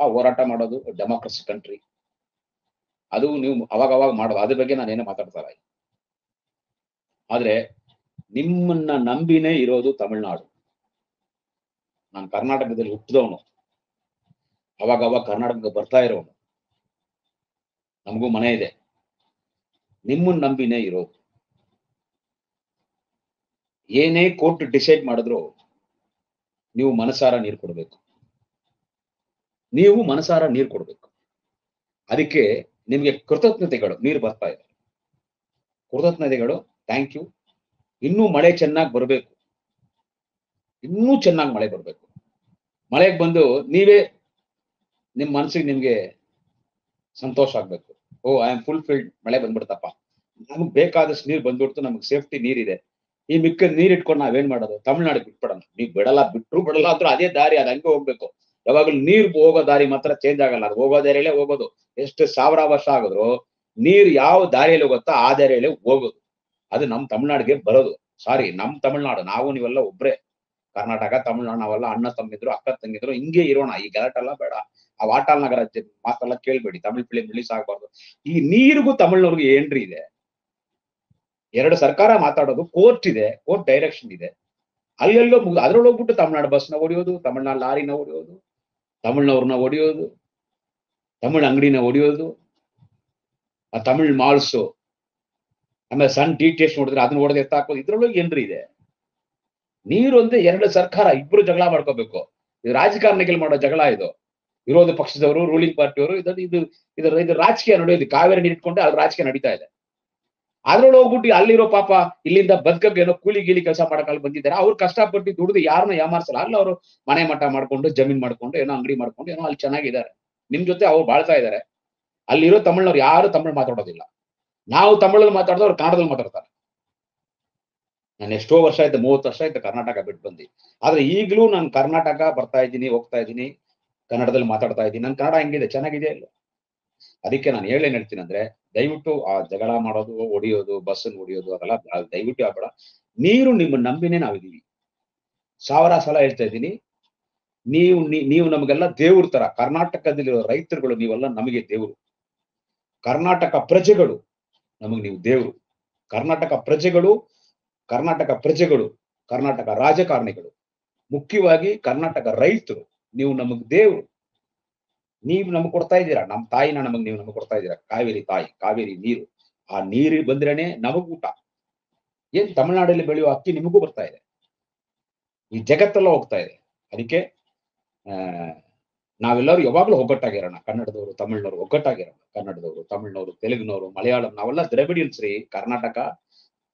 ಆ ಹೋರಾಟ ಮಾಡೋದು ಡೆಮೋಕ್ರಸಿ ಕಂಟ್ರಿ ಅದು ನೀವು ಅವಾಗ ಅವಾಗ ಮಾಡೋದು. ಅದ್ರ ಬಗ್ಗೆ ನಾನು ಮಾತಾಡ್ತಾರ ಆದ್ರೆ ನಿಮ್ಮನ್ನ ನಂಬಿನೇ ಇರೋದು ತಮಿಳ್ನಾಡು. ನಾನು ಕರ್ನಾಟಕದಲ್ಲಿ ಹುಟ್ಟಿದವನು. ಅವಾಗ ಅವಾಗ ಕರ್ನಾಟಕಕ್ಕೆ ಬರ್ತಾ ಇರೋನು. ನಮಗೂ ಮನೆ ಇದೆ. ನಿಮ್ಮನ್ನ ನಂಬಿನೇ ಇರೋದು. ಏನೇ ಕೋರ್ಟ್ ಡಿಸೈಡ್ ಮಾಡಿದ್ರು ನೀವು ಮನಸಾರ ನೀರು ಕೊಡಬೇಕು. ನೀವು ಮನಸಾರ ನೀರು ಕೊಡಬೇಕು. ಅದಕ್ಕೆ ನಿಮಗೆ ಕೃತಜ್ಞತೆಗಳು, ನೀರು ಬರ್ತಾ ಇದೆ. ಕೃತಜ್ಞತೆಗಳು ಥ್ಯಾಂಕ್ ಯು ಇನ್ನೂ ಮಳೆ ಚೆನ್ನಾಗಿ ಬರಬೇಕು. ಇನ್ನೂ ಚೆನ್ನಾಗಿ ಮಳೆ ಬರಬೇಕು. ಮಳೆಗೆ ಬಂದು ನೀವೇ ನಿಮ್ಮ ಮನಸ್ಸಿಗೆ ನಿಮಗೆ ಸಂತೋಷ ಆಗ್ಬೇಕು. ಓ ಐ ಆಮ್ ಫುಲ್ಫಿಲ್ಡ್ ಮಳೆ ಬಂದ್ಬಿಡ್ತಪ್ಪ. ನಮಗ್ ಬೇಕಾದಷ್ಟು ನೀರು ಬಂದ್ಬಿಡ್ತು, ನಮಗೆ ಸೇಫ್ಟಿ ನೀರಿದೆ ಈ ಮಿಕ್ಕ ನೀರ್ ಇಟ್ಕೊಂಡು ನಾವೇನ್ ಮಾಡೋದು? ತಮಿಳ್ನಾಡಿಗೆ ಬಿಟ್ಬಿಡೋಣ. ನೀವು ಬಿಡಲ್ಲ, ಬಿಟ್ರು ಬಿಡಲ್ಲ ಅಂದ್ರೆ ಅದೇ ದಾರಿ, ಅದು ಹಂಗೆ ಹೋಗ್ಬೇಕು. ಯಾವಾಗಲೂ ನೀರು ಹೋಗೋ ದಾರಿ ಮಾತ್ರ ಚೇಂಜ್ ಆಗಲ್ಲ. ಅದು ಹೋಗೋ ದಾರಿಯಲ್ಲೇ ಹೋಗೋದು. ಎಷ್ಟು ಸಾವಿರ ವರ್ಷ ಆಗಿದ್ರು ನೀರ್ ಯಾವ ದಾರಿಯಲ್ಲಿ ಹೋಗುತ್ತೋ ಆ ದಾರಿಯಲ್ಲೇ ಹೋಗೋದು. ಅದು ನಮ್ ತಮಿಳ್ನಾಡಿಗೆ ಬರೋದು. ಸಾರಿ ನಮ್ ತಮಿಳ್ನಾಡು. ನಾವು ನೀವೆಲ್ಲ ಒಬ್ರೆ. ಕರ್ನಾಟಕ, ತಮಿಳ್ನಾಡು ನಾವೆಲ್ಲ ಅಣ್ಣ ತಮ್ಮಿದ್ರು, ಅಕ್ಕ ತಂಗಿದ್ರು, ಹಿಂಗೆ ಇರೋಣ. ಈ ಗಲಾಟೆಲ್ಲ ಬೇಡ. ಆ ವಾಟಾಲ್ ನಗರ ಮಾತೆಲ್ಲ ಕೇಳ್ಬೇಡಿ. ತಮಿಳ್ ಫಿಲಿಂ ರಿಲೀಸ್ ಆಗ್ಬಾರ್ದು. ಈ ನೀರಿಗೂ ತಮಿಳ್ನವ್ರಿಗೆ ಏನ್ರಿ ಇದೆ? ಎರಡು ಸರ್ಕಾರ ಮಾತಾಡೋದು ಕೋರ್ಟ್ ಇದೆ ಕೋರ್ಟ್ ಡೈರೆಕ್ಷನ್ ಇದೆ. ಅಲ್ಲೆಲ್ಲೋ ಮುಗ್ದು ಅದ್ರೊಳಗೆ ಹೋಗ್ಬಿಟ್ಟು ತಮಿಳ್ನಾಡು ಬಸ್ನ ಹೊಡಿಯೋದು ತಮಿಳ್ನಾಡು ಲಾರಿನ ಹೊಡಿಯೋದು ತಮಿಳ್ನವ್ರನ್ನ ಹೊಡಿಯೋದು ತಮಿಳ್ ಅಂಗಡಿನ ಹೊಡಿಯೋದು ಆ ತಮಿಳ್ ಮಾಲ್ಸು ಆಮೇಲೆ ಸಣ್ಣ ಡಿ ಟಿ ಎಸ್ ನೋಡಿದ್ರೆ ಅದನ್ನ ಹೊಡೆದು ಎತ್ತಾಕೋದು ಇದ್ರೊಳಗೆ ಏನ್ರಿ ಇದೆ ನೀರು ಅಂದ್ರೆ ಎರಡು ಸರ್ಕಾರ ಇಬ್ರು ಜಗಳ ಮಾಡ್ಕೋಬೇಕು ಇದು ರಾಜಕಾರಣಿಗಳು ಮಾಡೋ ಜಗಳ ಇದು ವಿರೋಧ ಪಕ್ಷದವರು ರೂಲಿಂಗ್ ಪಾರ್ಟಿಯವರು ಇದು ಇದು ಇದರ ಇದು ರಾಜಕೀಯ ನಡೆಯೋದು ಕಾವೇರಿ ನೀರು ಇಟ್ಕೊಂಡೆ ಅಲ್ಲಿ ರಾಜಕೀಯ ನಡೀತಾ ಇದೆ ಅದ್ರೊಳಗೆ ಹೋಗ್ಬಿಟ್ಟು ಅಲ್ಲಿರೋ ಪಾಪ ಇಲ್ಲಿಂದ ಬದುಕಕ್ಕೆ ಏನೋ ಕೂಲಿ ಗೀಲಿ ಕೆಲಸ ಮಾಡಕಲ್ಲಿ ಬಂದಿದ್ದಾರೆ. ಅವ್ರು ಕಷ್ಟಪಟ್ಟು ದುಡಿದು ಯಾರನ್ನ ಯಾಮಾರ್ಸಲ್ಲ. ಅಲ್ಲಿ ಅವರು ಮನೆ ಮಠ ಮಾಡ್ಕೊಂಡು, ಜಮೀನ್ ಮಾಡ್ಕೊಂಡು, ಏನೋ ಅಂಗಡಿ ಮಾಡ್ಕೊಂಡು, ಏನೋ ಅಲ್ಲಿ ಚೆನ್ನಾಗಿದ್ದಾರೆ. ನಿಮ್ ಜೊತೆ ಅವ್ರು ಬಾಳ್ತಾ ಇದ್ದಾರೆ. ಅಲ್ಲಿರೋ ತಮಿಳ್ನವ್ರು ಯಾರು ತಮಿಳ್ ಮಾತಾಡೋದಿಲ್ಲ. ನಾವು ತಮಿಳಲ್ಲಿ ಮಾತಾಡೋದು ಅವ್ರು ಕನ್ನಡದಲ್ಲಿ ಮಾತಾಡ್ತಾರೆ. ನಾನು ಎಷ್ಟೋ ವರ್ಷ ಆಯ್ತು, ಮೂವತ್ತು ವರ್ಷ ಆಯ್ತು ಕರ್ನಾಟಕ ಬಿಟ್ಟು ಬಂದು. ಆದ್ರೆ ಈಗಲೂ ನಾನು ಕರ್ನಾಟಕ ಬರ್ತಾ ಇದ್ದೀನಿ, ಹೋಗ್ತಾ ಇದ್ದೀನಿ, ಕನ್ನಡದಲ್ಲಿ ಮಾತಾಡ್ತಾ ಇದ್ದೀನಿ. ನನ್ನ ಕನ್ನಡ ಹೆಂಗಿದೆ? ಚೆನ್ನಾಗಿದೆ ಇಲ್ಲ ಅದಕ್ಕೆ ನಾನು ಹೇಳೇನ್ ಹೇಳ್ತೀನಿ ಅಂದ್ರೆ, ದಯವಿಟ್ಟು ಆ ಜಗಳ ಮಾಡೋದು, ಹೊಡಿಯೋದು ಬಸ್ಸನ್ನು ಹೊಡಿಯೋದು ಅದೆಲ್ಲ ದಯವಿಟ್ಟು ಆಗ್ಬೇಡ ನೀರು ನಿಮ್ಮ ನಂಬಿನೇ ನಾವಿದ್ದೀವಿ. ಸಾವಿರ ಸಲ ಹೇಳ್ತಾ ಇದ್ದೀನಿ, ನೀವು ನೀವು ನಮಗೆಲ್ಲ ದೇವ್ರ ತರ, ಕರ್ನಾಟಕದಲ್ಲಿರೋ ರೈತರುಗಳು ನೀವೆಲ್ಲ ನಮಗೆ ದೇವರು. ಕರ್ನಾಟಕ ಪ್ರಜೆಗಳು ನಮಗೆ ನೀವು ದೇವರು. ಕರ್ನಾಟಕ ಪ್ರಜೆಗಳು ಕರ್ನಾಟಕ ಪ್ರಜೆಗಳು, ಕರ್ನಾಟಕ ರಾಜಕಾರಣಿಗಳು. ಮುಖ್ಯವಾಗಿ ಕರ್ನಾಟಕ ರೈತರು, ನೀವು ನಮಗೆ ದೇವ್ರು. ನೀವು ನಮ್ಗೆ ಕೊಡ್ತಾ ಇದ್ದೀರಾ? ನಮ್ಮ ತಾಯಿನ ನಮಗ್ ನೀವು ನಮಗೆ ಕೊಡ್ತಾ ಇದ್ದೀರಾ? ಕಾವೇರಿ ತಾಯಿ, ಕಾವೇರಿ ನೀರು. ಆ ನೀರು ಬಂದ್ರೇನೆ ನಮಗ್ ಊಟ. ಏನ್ ತಮಿಳ್ನಾಡಲ್ಲಿ ಬೆಳೆಯುವ ಅಕ್ಕಿ ನಿಮಗೂ ಬರ್ತಾ ಇದೆ. ಈ ಜಗತ್ತೆಲ್ಲ ಹೋಗ್ತಾ ಇದೆ. ಅದಕ್ಕೆ ನಾವೆಲ್ಲರೂ ಯಾವಾಗ್ಲೂ ಒಗ್ಗಟ್ಟಾಗಿರೋಣ. ಕನ್ನಡದವರು, ತಮಿಳ್ನವರು ಒಗ್ಗಟ್ಟಾಗಿರೋಣ. ಕನ್ನಡದವರು, ತಮಿಳ್ನವರು, ತೆಲುಗಿನವರು, ಮಲಯಾಳಂ, ನಾವೆಲ್ಲ ದ್ರವಿಡಿಯನ್ಸ್ ರೀ ಕರ್ನಾಟಕ,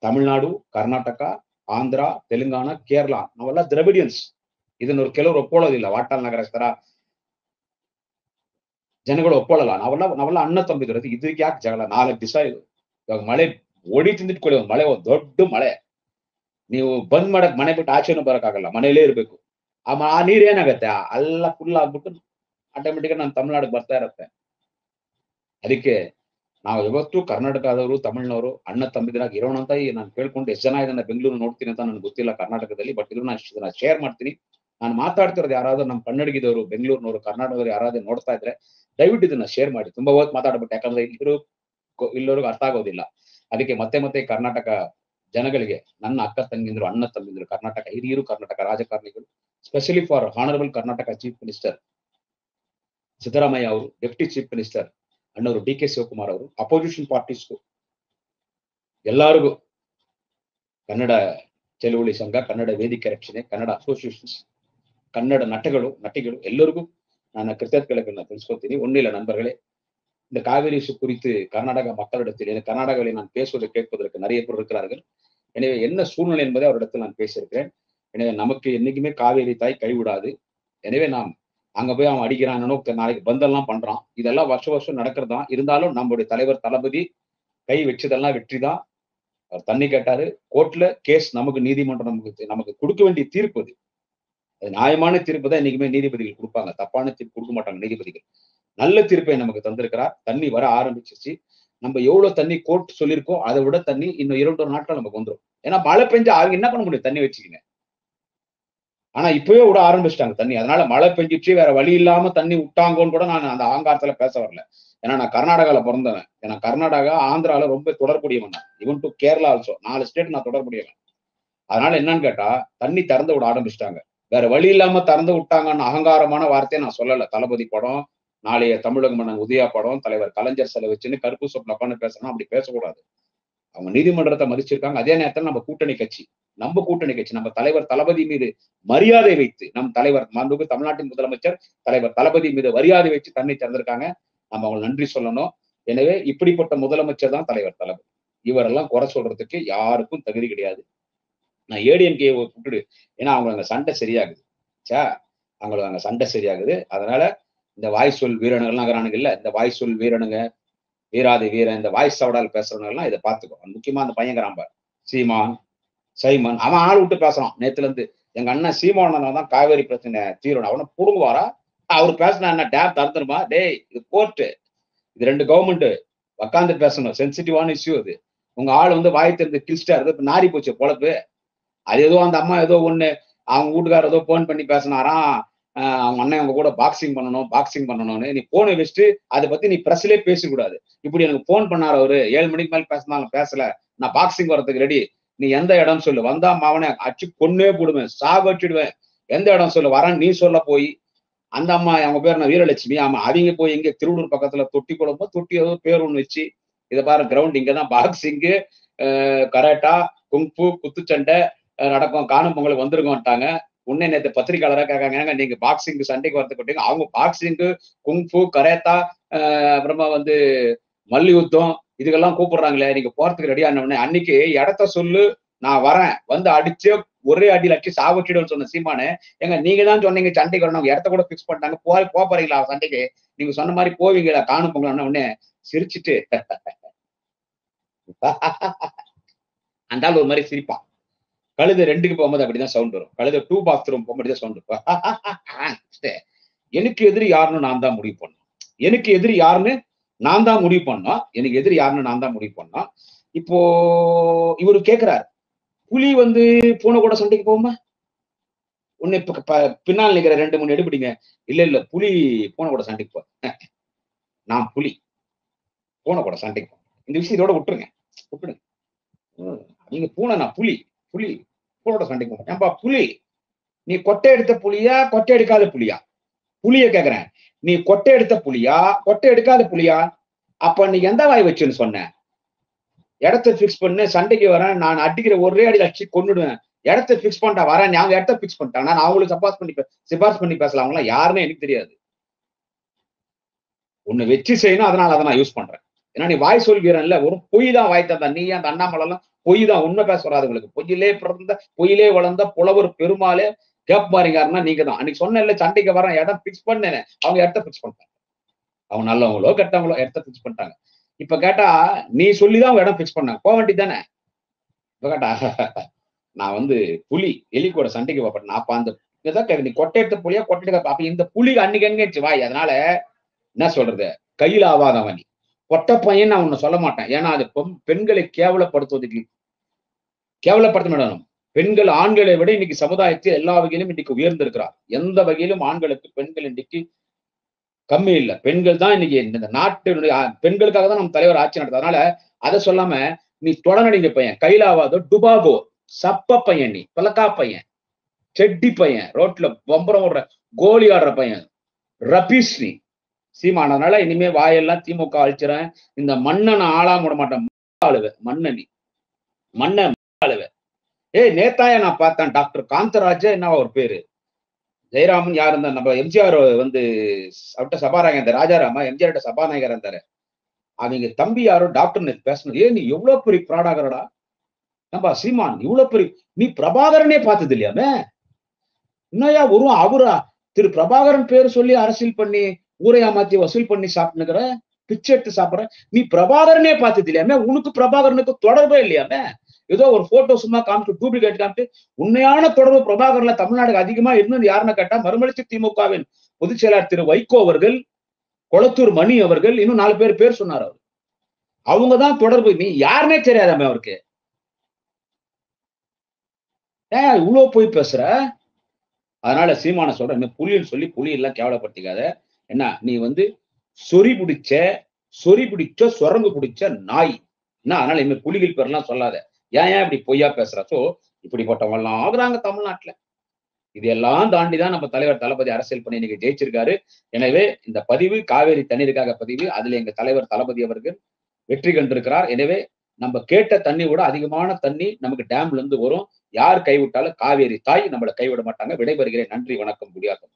ತಮಿಳ್ನಾಡು, ಕರ್ನಾಟಕ, ಆಂಧ್ರ, ತೆಲಂಗಾಣ, ಕೇರಳ, ನಾವೆಲ್ಲ ದ್ರವಿಡಿಯನ್ಸ್. ಇದನ್ನ ಕೆಲವರು ಒಪ್ಕೊಳ್ಳೋದಿಲ್ಲ. ವಾಟಾಲ್ ನಗರ ತರ ಜನಗಳು ಒಪ್ಕೊಳ್ಳಲ್ಲ. ನಾವೆಲ್ಲ ನಾವೆಲ್ಲ ಅಣ್ಣ ತಂಬಿದ್ರು ಇದಕ್ಕೆ ಯಾಕೆ ಜಗಳ? ನಾಲ್ಕು ದಿವಸ ಇದು. ಇವಾಗ ಮಳೆ ಓಡಿ ತಿಂದಿಟ್ಕೊಳ್ಳಿ ಒಂದು ಮಳೆ, ಒಂದು ದೊಡ್ಡ ಮಳೆ. ನೀವು ಬಂದ್ ಮಾಡಕ್ ಮನೆ ಬಿಟ್ಟು ಆಚೆನೂ ಬರೋಕ್ಕಾಗಲ್ಲ. ಮನೆಯಲ್ಲೇ ಇರಬೇಕು. ಆ ಆ ನೀರ್ ಏನಾಗತ್ತೆ? ಎಲ್ಲ ಫುಲ್ ಆಗ್ಬಿಟ್ಟು ಆಟೋಮೆಟಿಕ್ ನಾನು ತಮಿಳ್ನಾಡಿಗೆ ಬರ್ತಾ ಇರತ್ತೆ. ಅದಕ್ಕೆ ನಾವು ಇವತ್ತು ಕರ್ನಾಟಕದವರು, ತಮಿಳ್ನವರು ಅಣ್ಣ ತಮ್ಮಿದ್ರಾಗ ಇರೋಣ ಅಂತ ನಾನು ಕೇಳ್ಕೊಂಡು ಎಷ್ಟು ಜನ ಇದನ್ನ ಬೆಂಗಳೂರು ನೋಡ್ತೀನಿ ಅಂತ ನನಗೆ ಗೊತ್ತಿಲ್ಲ ಕರ್ನಾಟಕದಲ್ಲಿ, ಬಟ್ ಇದನ್ನ ನಾನು ಶೇರ್ ಮಾಡ್ತೀನಿ. ನಾನು ಮಾತಾಡ್ತಿರೋದು ಯಾರಾದ್ರೂ ನಮ್ಮ ಕನ್ನಡಿಗಿದವರು ಬೆಂಗಳೂರಿನವರು, ಕರ್ನಾಟಕದವರು ಯಾರಾದ್ರೂ ನೋಡ್ತಾ ಇದ್ರೆ ದಯವಿಟ್ಟು ಇದನ್ನ ಶೇರ್ ಮಾಡಿ. ತುಂಬಾ ಹೊತ್ತು ಮಾತಾಡ್ಬಿಟ್ಟು. ಯಾಕಂದ್ರೆ ಇಲ್ಲಿರೋ ಇಲ್ಲೋರ್ಗು ಅರ್ಥ ಆಗೋದಿಲ್ಲ. ಅದಕ್ಕೆ ಮತ್ತೆ ಮತ್ತೆ ಕರ್ನಾಟಕ ಜನಗಳಿಗೆ, ನನ್ನ ಅಕ್ಕ ತಂಗಿಂದ್ರು, ಅಣ್ಣ ತಂಗಿಂದ್ರು, ಕರ್ನಾಟಕ ಹಿರಿಯರು, ಕರ್ನಾಟಕ ರಾಜಕಾರಣಿಗಳು specially for honourable Karnataka chief minister Siddaramaiah ಅವರು ಡೆಪ್ಟಿ ಚೀಫ್ ಮಿನಿಸ್ಟರ್ ಅಣ್ಣವರು ಡಿ ಕೆ ಶಿವಕುಮಾರ್ ಅವರು ಅಪೋಸಿಷನ್ ಪಾರ್ಟೀಸ್ಗೂ ಎಲ್ಲರಿಗೂ ಕನ್ನಡ ಚಳುವಳಿ ಸಂಘ, ಕನ್ನಡ ವೇದಿಕೆ ರಕ್ಷಣೆ, ಕನ್ನಡ ಅಸೋಸಿಯೇಷನ್ಸ್ ಕನ್ನಡ ನಟಗಳು ನಟಿಗಳು ಎಲ್ಲರಿಗೂ ನನ್ನ ಕೃತಜ್ಞತೆಗಳನ್ನ ತಿಳಿಸ್ಕೊತೀನಿ ஒன்றில்ல நண்பர்களே இந்த காவிரி இஷ்யூ குறித்து கர்நாடக மக்களிடத்தில் எனக்கு கர்நாடகாவில் நான் பேசுவதை கேட்பதற்கு நிறைய பேர் இருக்கிறார்கள் எனவே என்ன சூழ்நிலை என்பதை அவரிடத்தில் நான் பேசியிருக்கிறேன் எனவே நமக்கு என்னைக்குமே காவேரி தாய் கைவிடாது எனவே நாம் அங்க போய் அவன் அடிக்கிறானோ நாளைக்கு பந்தெல்லாம் பண்றான் இதெல்லாம் வருஷம் வருஷம் நடக்கிறது தான் இருந்தாலும் நம்முடைய தலைவர் தளபதி கை வச்சதெல்லாம் வெற்றி தான் அவர் தண்ணி கேட்டாரு கோர்ட்ல கேஸ் நமக்கு நீதிமன்றம் நமக்கு நமக்கு கொடுக்க வேண்டிய தீர்ப்பு அது அது நியாயமான தீர்ப்பு தான் இன்னைக்குமே நீதிபதிகள் கொடுப்பாங்க. தப்பான தீர்ப்பு கொடுக்க மாட்டாங்க நீதிபதிகள். நல்ல தீர்ப்பை நமக்கு தந்திருக்கிறார். தண்ணி வர ஆரம்பிச்சிச்சு நம்ம எவ்வளவு தண்ணி கோர்ட் சொல்லியிருக்கோம் அதை விட தண்ணி இன்னும் இரண்டு நாட்கள் நமக்கு வந்துடும் ஏன்னா மழை பெஞ்சா அவங்க என்ன பண்ண முடியும்? தண்ணி வச்சுக்கிங்க ஆனா இப்பவே விட ஆரம்பிச்சிட்டாங்க தண்ணி. அதனால மழை பெஞ்சிச்சு வேற வழி இல்லாம தண்ணி விட்டாங்கன்னு கூட நான் அந்த ஆங்காரத்துல பேச வரல. ஏன்னா நான் கர்நாடகால பிறந்தவன். ஏன்னா கர்நாடகா ஆந்திரால ரொம்ப தொடர்புடையவன் நான். இவன் டு கேரளா ஆல்சோ நாலு ஸ்டேட் நான் தொடர்புடையவன். அதனால என்னன்னு கேட்டா தண்ணி திறந்து விட ஆரம்பிச்சிட்டாங்க. வேற வழி இல்லாம திறந்து விட்டாங்கன்னு அகங்காரமான வார்த்தையை நான் சொல்லல. தளபதி படம் நாளைய தமிழக மன்னன் உதயா படம் தலைவர் கலைஞர் செலவு வச்சுன்னு கருப்பு சொப்பில் உட்காந்து பேசணும் அப்படி பேசக்கூடாது. அவங்க நீதிமன்றத்தை மதிச்சிருக்காங்க அதே நேரத்தில் நம்ம கூட்டணி கட்சி நம்ம கூட்டணி கட்சி நம்ம தலைவர் தளபதி மீது மரியாதை வைத்து நம் தலைவர் மாண்புக்கு தமிழ்நாட்டின் முதலமைச்சர் தலைவர் தளபதி மீது மரியாதை வச்சு தன்னை திறந்திருக்காங்க. நம்ம அவங்க நன்றி சொல்லணும். எனவே இப்படிப்பட்ட முதலமைச்சர் தான் தலைவர் தளபதி. இவரெல்லாம் குறை சொல்றதுக்கு யாருக்கும் தகுதி கிடையாது. நான் ஏடிஎம்கே கூப்பிட்டு ஏன்னா அவங்களுக்கு அங்கே சண்டை சரியாகுது. சா அவங்களுக்கு அங்கே சண்டை சரியாகுது. அதனால இந்த வாய் சொல் வீரனுங்கெல்லாம் இருக்கிறானுங்க இல்லை இந்த வாய் சொல் வீரனுங்க வீராதி வீரன் இந்த வாய் சவடால் பேசுறவங்கலாம் இதை பார்த்துக்கோ முக்கியமாக அந்த பையங்கிறான் பாரு. சீமான் சைமன் அவன் ஆள் விட்டு பேசுறான். நேத்துலேருந்து எங்க அண்ணன் சீமான் தான் காவேரி பிரச்சனை தீரணும் அவனை புடுங்குவாரா? அவர் பேசினா என்ன டேப் தந்துருமா டேய் இது கோர்ட்டு இது ரெண்டு கவர்மெண்ட் உக்காந்து பேசணும். சென்சிட்டிவான இஷ்யூ அது. உங்க ஆள் வந்து வாய் திறந்து கிழிச்சிட்டாரு. இப்ப நாரி போச்சு பொழப்பு. அது ஏதோ அந்த அம்மா ஏதோ ஒண்ணு அவங்க வீட்டுக்காரர் ஏதோ போன் பண்ணி பேசினாராம். அவங்க அண்ணன் அவங்க கூட பாக்ஸிங் பண்ணணும் பாக்ஸிங் பண்ணணும்னு. நீ போனை வச்சுட்டு அதை பத்தி நீ பிரஸ்லயே பேசக்கூடாது. இப்படி எனக்கு போன் பண்ணார் அவரு. ஏழு மணிக்கு மேல பேசினாலும் பேசல. நான் பாக்ஸிங் வரதுக்கு ரெடி நீ எந்த இடம் சொல்லு. வந்தா மாவனை அச்சு கொன்னே போடுவேன். சாகடிடுவேன் எந்த இடம் சொல்லு. வரேன் நீ சொல்ல போய். அந்த அம்மா அவங்க பேர் நான் வீரலட்சுமி. ஆமா அவங்க போய் இங்க திருவள்ளூர் பக்கத்துல தொட்டி குழம்போ தொட்டி ஏதோ பேர் ஒண்ணு வச்சு இதை பாரு கிரவுண்ட் இங்கதான் பாக்ஸிங்கு கராட்டா குங்பு குத்துச்சண்டை நடக்கும் காணும் பொங்கலுக்கு வந்துருக்கோன்ட்டாங்க உன்னை நேற்று பத்திரிகையாளராக கேட்காங்க. நீங்க பாக்ஸிங் சண்டைக்கு வரதுக்கு அவங்க பாக்ஸிங்கு குங்ஃபு கரேத்தா அப்புறமா வந்து மல்யுத்தம் இதுக்கெல்லாம் கூப்பிடுறாங்களே. நீங்க போறதுக்கு ரெடி உடனே அன்னைக்கு இடத்த சொல்லு நான் வரேன். வந்து அடிச்சு ஒரே அடியில் அடிச்சு சாவச்சிடும்னு சொன்ன சீமானு எங்க நீங்க தான் சொன்னீங்க சண்டைக்கு வரணும். இடத்த கூட பிக்ஸ் பண்ணிட்டாங்க. போ போறீங்களா சண்டைக்கு? நீங்க சொன்ன மாதிரி போவீங்களா? காணும் பொங்கல் உடனே சிரிச்சுட்டு. (laughs) அந்த ஒரு மாதிரி சிரிப்பான். கழுத ரெண்டுக்கு போகும்போது அப்படிதான் சவுண்ட் வரும். கழுத டூ பாத்ரூம் போகும்போது தான் சவுண்ட் வரும். (laughs) எனக்கு எதிரி யாருன்னு நான் தான் முடிவு பண்ணோம் எனக்கு எதிரி யாருன்னு நான் தான் முடிவு பண்ணோம் எனக்கு எதிரி யாருன்னு நான் தான் முடிவு பண்ணோம் இப்போ இவரு கேட்கிறாரு புலி வந்து பூனை கூட சண்டைக்கு போகுமா? ஒண்ணு இப்ப பின்னால் நிற்கிற ரெண்டு மூணு எடுப்பிடிங்க இல்ல இல்ல புலி பூனை கூட சண்டைக்கு போ. (laughs) நான் புலி. பூனை கூட சண்டைக்கு போ. இந்த விஷயத்தோட விட்டுருங்க. விட்டுருங்க நீங்க பூனை நான் புலி. புலி. புலோட சண்டைக்கு போகும் ஏன்பா புலி? நீ கொட்டை எடுத்த புலியா கொட்டை எடுக்காத புலியா? புலிய கேக்குறேன். நீ கொட்டை எடுத்த புலியா கொட்டை எடுக்காத புலியா? அப்ப நீ எந்த வாய் வச்சுன்னு சொன்ன? இடத்த பிக்ஸ் பண்ணு சண்டைக்கு வரேன் நான் அடிக்கிற ஒரே அடி அடிச்சு கொண்டுடுவேன் இடத்த பிக்ஸ் பண்ணிட்டா வரேன் அவங்க இடத்த பிக்ஸ் பண்ணிட்டாங்க நான் அவங்களுக்கு சப்பாஸ் பண்ணி சிபாஸ் பண்ணி பேசலாம். அவங்களாம் யாருன்னு எனக்கு தெரியாது. ஒண்ணு வச்சு செய்யணும் அதனால அதை நான் யூஸ் பண்றேன். ஏன்னா நீ வாய் சொல்கிறேன்ல ஒரு பொய் தான் வாய் தந்தா நீ அந்த அண்ணாமலாம் பொய் தான் உண்மை பேச வராது உங்களுக்கு. பொய்யிலே பிறந்த பொய்யிலே வளர்ந்த புலவர் பெருமாளே கேப் மாறிங்காருன்னா நீங்க தான் அன்னைக்கு சொன்ன சண்டைக்கு வரேன் இடம் பிக்ஸ் பண்ணேன் அவங்க இடத்த பிக்ஸ் பண்ணிட்டாங்க. அவங்க நல்லவங்களோ கெட்டவங்களோ இடத்த பிக்ஸ் பண்ணிட்டாங்க. இப்ப கேட்டா நீ சொல்லிதான் அவங்க இடம் பிக்ஸ் பண்ணாங்க. போக வேண்டி தானே? இப்ப கேட்டா (laughs) நான் வந்து புலி எலி கூட சண்டைக்கு போப்பேன் அப்ப அந்த இதான் நீ கொட்டை எடுத்த புலியா கொட்டை அப்ப இந்த புலி அன்னைக்கு எங்கேச்சு வாய் அதனால என்ன சொல்றது? கையில் ஆவாதவன் நீ. பொட்ட பையன் நான் உன்னை சொல்ல மாட்டேன். ஏன்னா அது பெண்- பெண்களை கேவலப்படுத்துவதற்கு கேவலப்படுத்த மாட்டோம் பெண்கள் ஆண்களை விட இன்னைக்கு சமுதாயத்தில் எல்லா வகையிலும் இன்னைக்கு உயர்ந்திருக்கிறார். எந்த வகையிலும் ஆண்களுக்கு பெண்கள் இன்னைக்கு கம்மி இல்லை. பெண்கள் தான் இன்னைக்கு இந்த நாட்டினுடைய பெண்களுக்காக தான் நம்ம தலைவர் ஆட்சி நடத்த அதனால அதை சொல்லாம நீ தொடநடிங்க பையன். கைலாவாதோ டுபாகோ சப்ப பையன் நீ பலக்கா பையன். செட்டி பையன் ரோட்ல பம்பரம் ஓடுற கோலி ஆடுற பையன். ரபீஸ் நீ. சீமானதுனால இனிமே வாயெல்லாம் திமுக அழிச்சிடறேன் இந்த மண்ணை நான் ஆளாம விட மாட்டேன். ஆளுவ மன்னனி நீ. மண்ணை ஏய் நேத்தாய நான் பார்த்தேன். டாக்டர் காந்தராஜா என்ன ஒரு பேரு? ஜெயராமன் யார் இருந்தா நம்ம எம்ஜிஆர் வந்து அவட்ட சபாநாயகர் இந்த ராஜாராமா எம்ஜிஆர் சபாநாயகர் இருந்தாரு. அவங்க தம்பி யாரும் டாக்டர் பேசணும் ஏ நீ எவ்வளவு பெரிய ப்ராடாகரடா? நம்ம சீமான் இவ்வளவு பெரிய நீ பிரபாகரனே பார்த்தது இல்லையாமே? இன்னையா வரும் அவரா? திரு பிரபாகரன் பேர் சொல்லி அரசியல் பண்ணி ஊரை மாத்தி வசூல் பண்ணி சாப்பிட்டுக்கிற பிச்சை எடுத்து சாப்பிடுற நீ பிரபாகரனே பார்த்தது இல்லையாமே? உனக்கு பிரபாகரனுக்கு தொடர்பே இல்லையாமே? ஏதோ ஒரு போட்டோ சும்மா காமிச்சு டூப்ளிகேட் காமிச்சு உண்மையான தொடர்பு பிரபாகர்ல தமிழ்நாடுக்கு அதிகமா இருந்தது யாருன்னு கேட்டா மறுமலர்ச்சி திமுகவின் பொதுச் செயலாளர் திரு வைகோ அவர்கள் கொளத்தூர் மணி அவர்கள் இன்னும் நாலு பேர் பேர் சொன்னார் அவர். அவங்கதான் தொடர்பு. நீ யாருன்னே தெரியாதாமே அவருக்கு? ஏன் இவ்வளவு போய் பேசுற? அதனால சீமான சொல்ற இந்த புலின்னு சொல்லி புலி எல்லாம் கேவலப்படுத்திக்காத. என்ன? நீ வந்து சொறி பிடிச்ச சொறி பிடிச்ச சுரங்கு பிடிச்ச நாய். என்ன? அதனால இனிமே புலிகள் பேர்லாம் சொல்லாத. ஏன் ஏன் இப்படி பொய்யா பேசுற? சோ இப்படிப்பட்டவங்கலாம் ஆகுறாங்க தமிழ்நாட்டுல. இதெல்லாம் தாண்டி தான் நம்ம தலைவர் தளபதி அரசியல் பண்ணி இன்னைக்கு ஜெயிச்சிருக்காரு. எனவே இந்த பதிவு காவேரி தண்ணீருக்காக பதிவு அதுல எங்க தலைவர் தளபதி அவர்கள் வெற்றி கண்டிருக்கிறார். எனவே நம்ம கேட்ட தண்ணி விட அதிகமான தண்ணி நமக்கு டேம்ல இருந்து வரும். யார் கைவிட்டாலும் காவேரி தாய் நம்மளை கைவிட மாட்டாங்க. விடைபெறுகிறேன். நன்றி வணக்கம் குடியாக்கம்